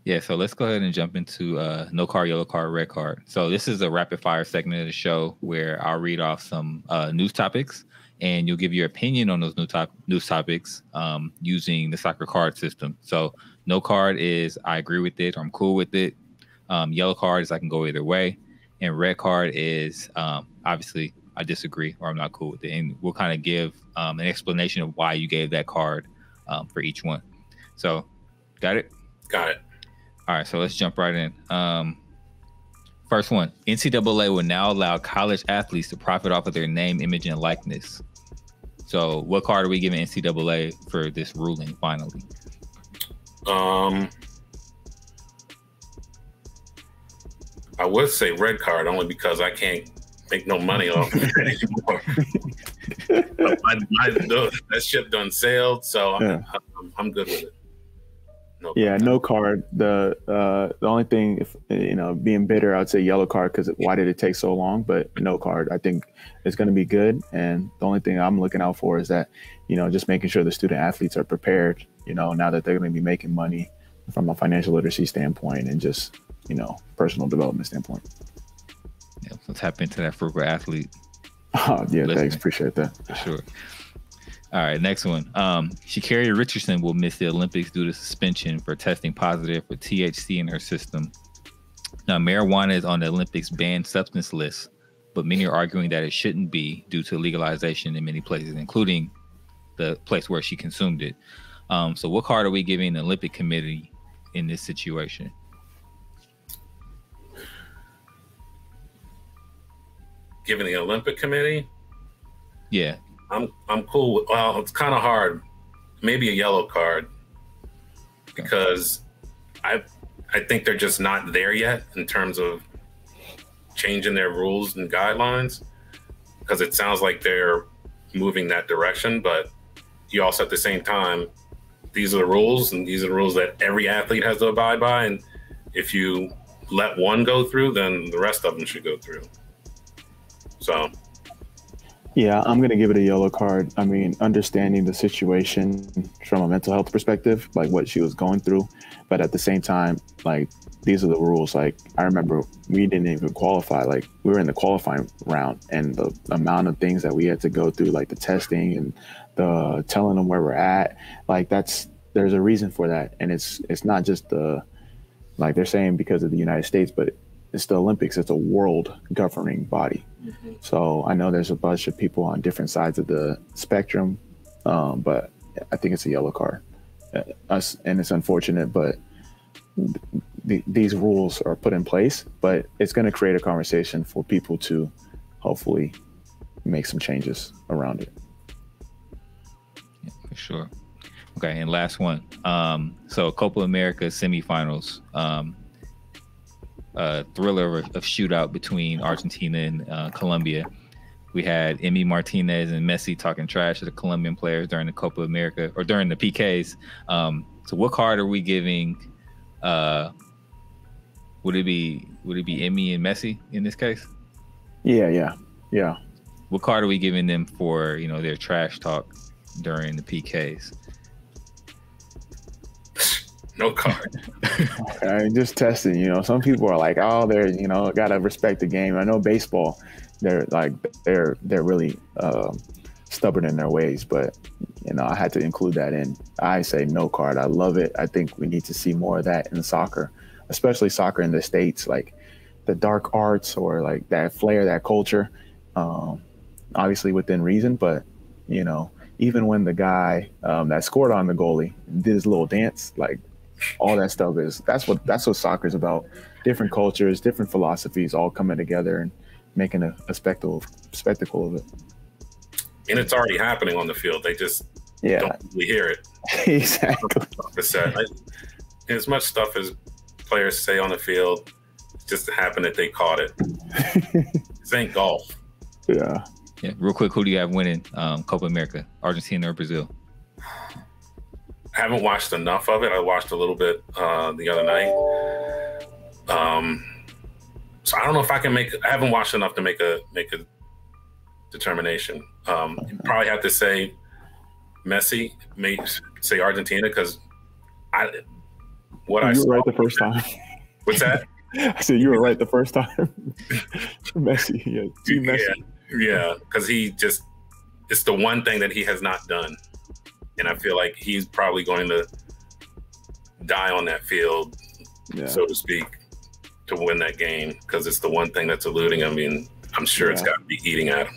C: Yeah, so let's go ahead and jump into uh, no card, yellow card, red card. So this is a rapid fire segment of the show where I'll read off some uh, news topics, and you'll give your opinion on those new top news topics um, using the soccer card system. So no card is I agree with it, or I'm cool with it. Um, yellow card is I can go either way, and red card is um, obviously I disagree or I'm not cool with it, and we'll kind of give um, an explanation of why you gave that card um, for each one. So, got it?
B: Got it.
C: All right, so let's jump right in. Um, first one NCAA will now allow college athletes to profit off of their name, image, and likeness. So, what card are we giving NCAA for this ruling finally?
B: Um, I would say red card only because I can't make no money off of it anymore. my, my, that ship done sailed, so yeah. I'm, I'm, I'm good with it.
A: No yeah, no card. The uh, the only thing, if you know, being bitter, I'd say yellow card because why did it take so long? But no card. I think it's going to be good. And the only thing I'm looking out for is that, you know, just making sure the student athletes are prepared. You know, now that they're going to be making money from a financial literacy standpoint and just you know personal development standpoint.
C: Yeah, let's tap into that frugal athlete.
A: Oh, yeah, Listening. thanks. Appreciate that.
C: For sure. All right, next one. Um, Richardson will miss the Olympics due to suspension for testing positive for THC in her system. Now, marijuana is on the Olympics banned substance list, but many are arguing that it shouldn't be due to legalization in many places, including the place where she consumed it. Um, so, what card are we giving the Olympic Committee in this situation?
B: Giving the Olympic Committee?
C: Yeah,
B: I'm I'm cool. With, well, it's kind of hard. Maybe a yellow card because I I think they're just not there yet in terms of changing their rules and guidelines because it sounds like they're moving that direction, but you also at the same time these are the rules and these are the rules that every athlete has to abide by and if you let one go through then the rest of them should go through so
A: yeah, I'm gonna give it a yellow card. I mean, understanding the situation from a mental health perspective, like what she was going through, but at the same time, like these are the rules. Like I remember we didn't even qualify. Like we were in the qualifying round, and the amount of things that we had to go through, like the testing and the telling them where we're at, like that's there's a reason for that, and it's it's not just the like they're saying because of the United States, but it's the Olympics. It's a world governing body. Mm-hmm. So I know there's a bunch of people on different sides of the spectrum, um, but I think it's a yellow card. Uh, us, and it's unfortunate, but th- these rules are put in place. But it's going to create a conversation for people to hopefully make some changes around it.
C: Yeah, for sure. Okay, and last one. Um, so Copa America semifinals. Um, uh, thriller of, of, shootout between Argentina and uh, Colombia. We had Emi Martinez and Messi talking trash to the Colombian players during the Copa America or during the PKs. Um, so, what card are we giving? Uh, would it be would it be Emi and Messi in this case?
A: Yeah, yeah, yeah.
C: What card are we giving them for you know their trash talk during the PKs?
B: No card.
A: I'm just testing. You know, some people are like, oh, they're you know, gotta respect the game. I know baseball, they're like they're they're really um, stubborn in their ways, but you know, I had to include that in. I say no card. I love it. I think we need to see more of that in soccer, especially soccer in the states, like the dark arts or like that flair, that culture. Um, obviously within reason, but you know, even when the guy um, that scored on the goalie did his little dance, like all that stuff is that's what that's what soccer is about. Different cultures, different philosophies, all coming together and making a, a spectacle spectacle of it.
B: And it's already happening on the field. They just yeah. don't really hear it.
A: exactly.
B: as much stuff as players say on the field, it just happened that they caught it. this ain't golf.
A: Yeah.
C: Yeah. Real quick, who do you have winning um, Copa America? Argentina or Brazil?
B: Haven't watched enough of it. I watched a little bit uh, the other night. Um, so I don't know if I can make. I haven't watched enough to make a make a determination. Um, you probably have to say Messi may say Argentina because I what
A: you
B: I
A: were
B: saw,
A: right the first time.
B: What's that?
A: I said you were right the first time. Messi, yeah, Messi.
B: Yeah, yeah, because he just it's the one thing that he has not done, and I feel like he's probably going to die on that field,
A: Yeah.
B: so to speak, to win that game because it's the one thing that's eluding him, and I'm sure it's got to be eating at him.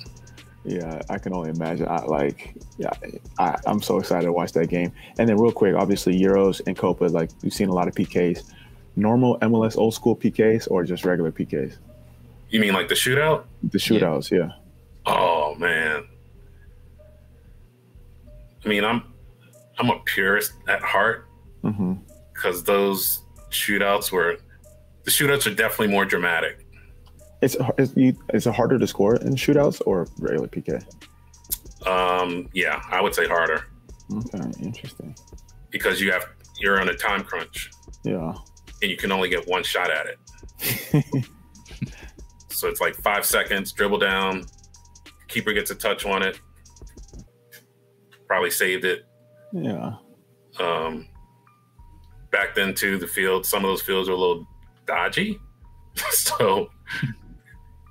A: Yeah, I can only imagine. I like, yeah, I, I'm so excited to watch that game. And then, real quick, obviously, Euros and Copa, like we've seen a lot of PKs. Normal MLS old school PKs or just regular PKs?
B: You mean like the shootout?
A: The shootouts, yeah.
B: Oh man. I mean, I'm I'm a purist at heart because those shootouts were the shootouts are definitely more dramatic.
A: It's is, you, is it harder to score in shootouts or regular PK?
B: Um, yeah, I would say harder
A: Okay, interesting.
B: because you have you're on a time crunch
A: Yeah.
B: and you can only get one shot at it. So it's like five seconds, dribble down, keeper gets a touch on it, probably saved it.
A: yeah.
B: Um, back then, too, the field, some of those fields are a little dodgy. so,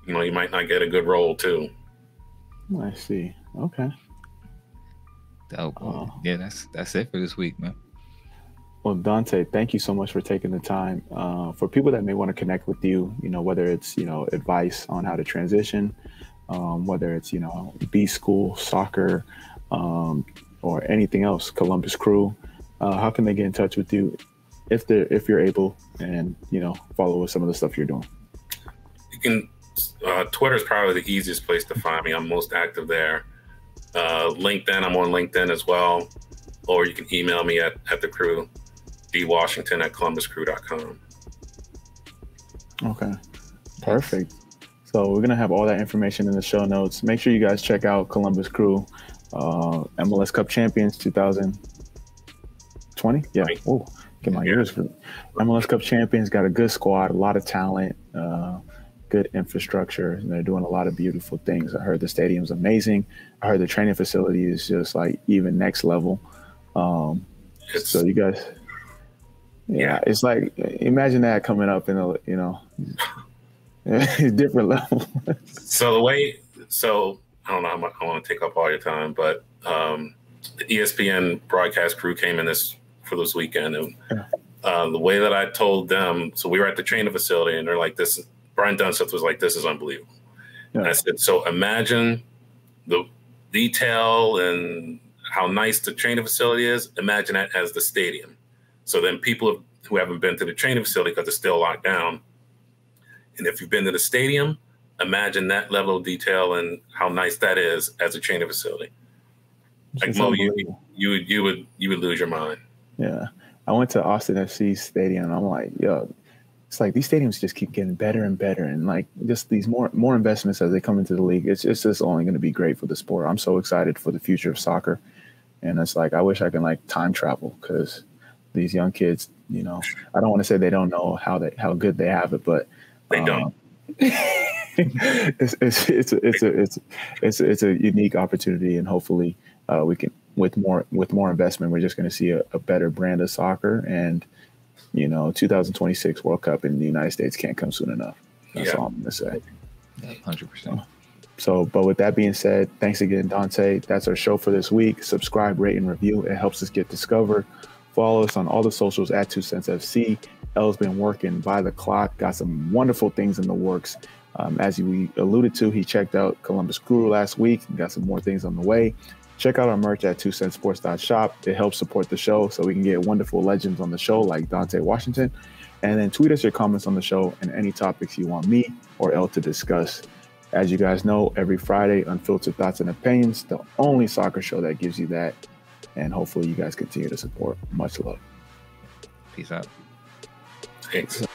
B: you know, you might not get a good roll, too.
A: I see. Okay.
C: Dope.
A: Oh.
C: Yeah, that's that's it for this week, man.
A: Well, Dante, thank you so much for taking the time. Uh, for people that may want to connect with you, you know, whether it's you know advice on how to transition, um, whether it's you know B school, soccer, um, or anything else, Columbus Crew, uh, how can they get in touch with you if they if you're able and you know follow with some of the stuff you're doing?
B: You can, uh, Twitter is probably the easiest place to find me. I'm most active there. Uh, LinkedIn, I'm on LinkedIn as well. Or you can email me at, at the crew, dwashington at columbuscrew.com.
A: Okay, perfect. So we're gonna have all that information in the show notes. Make sure you guys check out Columbus Crew, uh, MLS Cup champions 2020. Yeah.
B: Right.
A: Oh, get my ears. For MLS Cup champions got a good squad, a lot of talent, uh, good infrastructure, and they're doing a lot of beautiful things. I heard the stadium's amazing. I heard the training facility is just like even next level. Um, so you guys, yeah,
B: Yeah.
A: it's like imagine that coming up in a you know different level.
B: So the way, so I don't know how much I want to take up all your time, but um, the ESPN broadcast crew came in this for this weekend, and uh, the way that I told them, so we were at the training facility, and they're like, "This." Brian Dunseth was like, "This is unbelievable." And I said, "So imagine the detail and how nice the training facility is. Imagine that as the stadium. So then people who haven't been to the training facility because it's still locked down, and if you've been to the stadium." Imagine that level of detail and how nice that is as a training facility. Like Mo, you, you would you would you would lose your mind.
A: Yeah. I went to Austin FC Stadium. And I'm like, yo, it's like these stadiums just keep getting better and better, and like just these more more investments as they come into the league. It's it's just only going to be great for the sport. I'm so excited for the future of soccer, and it's like I wish I can like time travel because these young kids, you know, I don't want to say they don't know how they how good they have it, but
B: They
A: um,
B: don't.
A: it's it's it's a, it's a, it's it's it's a unique opportunity, and hopefully uh, we can with more with more investment, we're just going to see a, a better brand of soccer, and you know, 2026 World Cup in the United States can't come soon enough. That's
B: Yeah.
A: all I'm going to say.
C: Hundred percent.
A: So, but with that being said, thanks again, Dante. That's our show for this week. Subscribe, rate, and review. It helps us get discovered. Follow us on all the socials at Two Cents FC. L's been working by the clock, got some wonderful things in the works. Um, as we alluded to, he checked out Columbus Crew last week, got some more things on the way. Check out our merch at two shop. It helps support the show so we can get wonderful legends on the show like Dante Washington. And then tweet us your comments on the show and any topics you want me or L to discuss. As you guys know, every Friday, Unfiltered Thoughts and Opinions, the only soccer show that gives you that. And hopefully, you guys continue to support. Much love.
C: Peace out.
B: Thanks.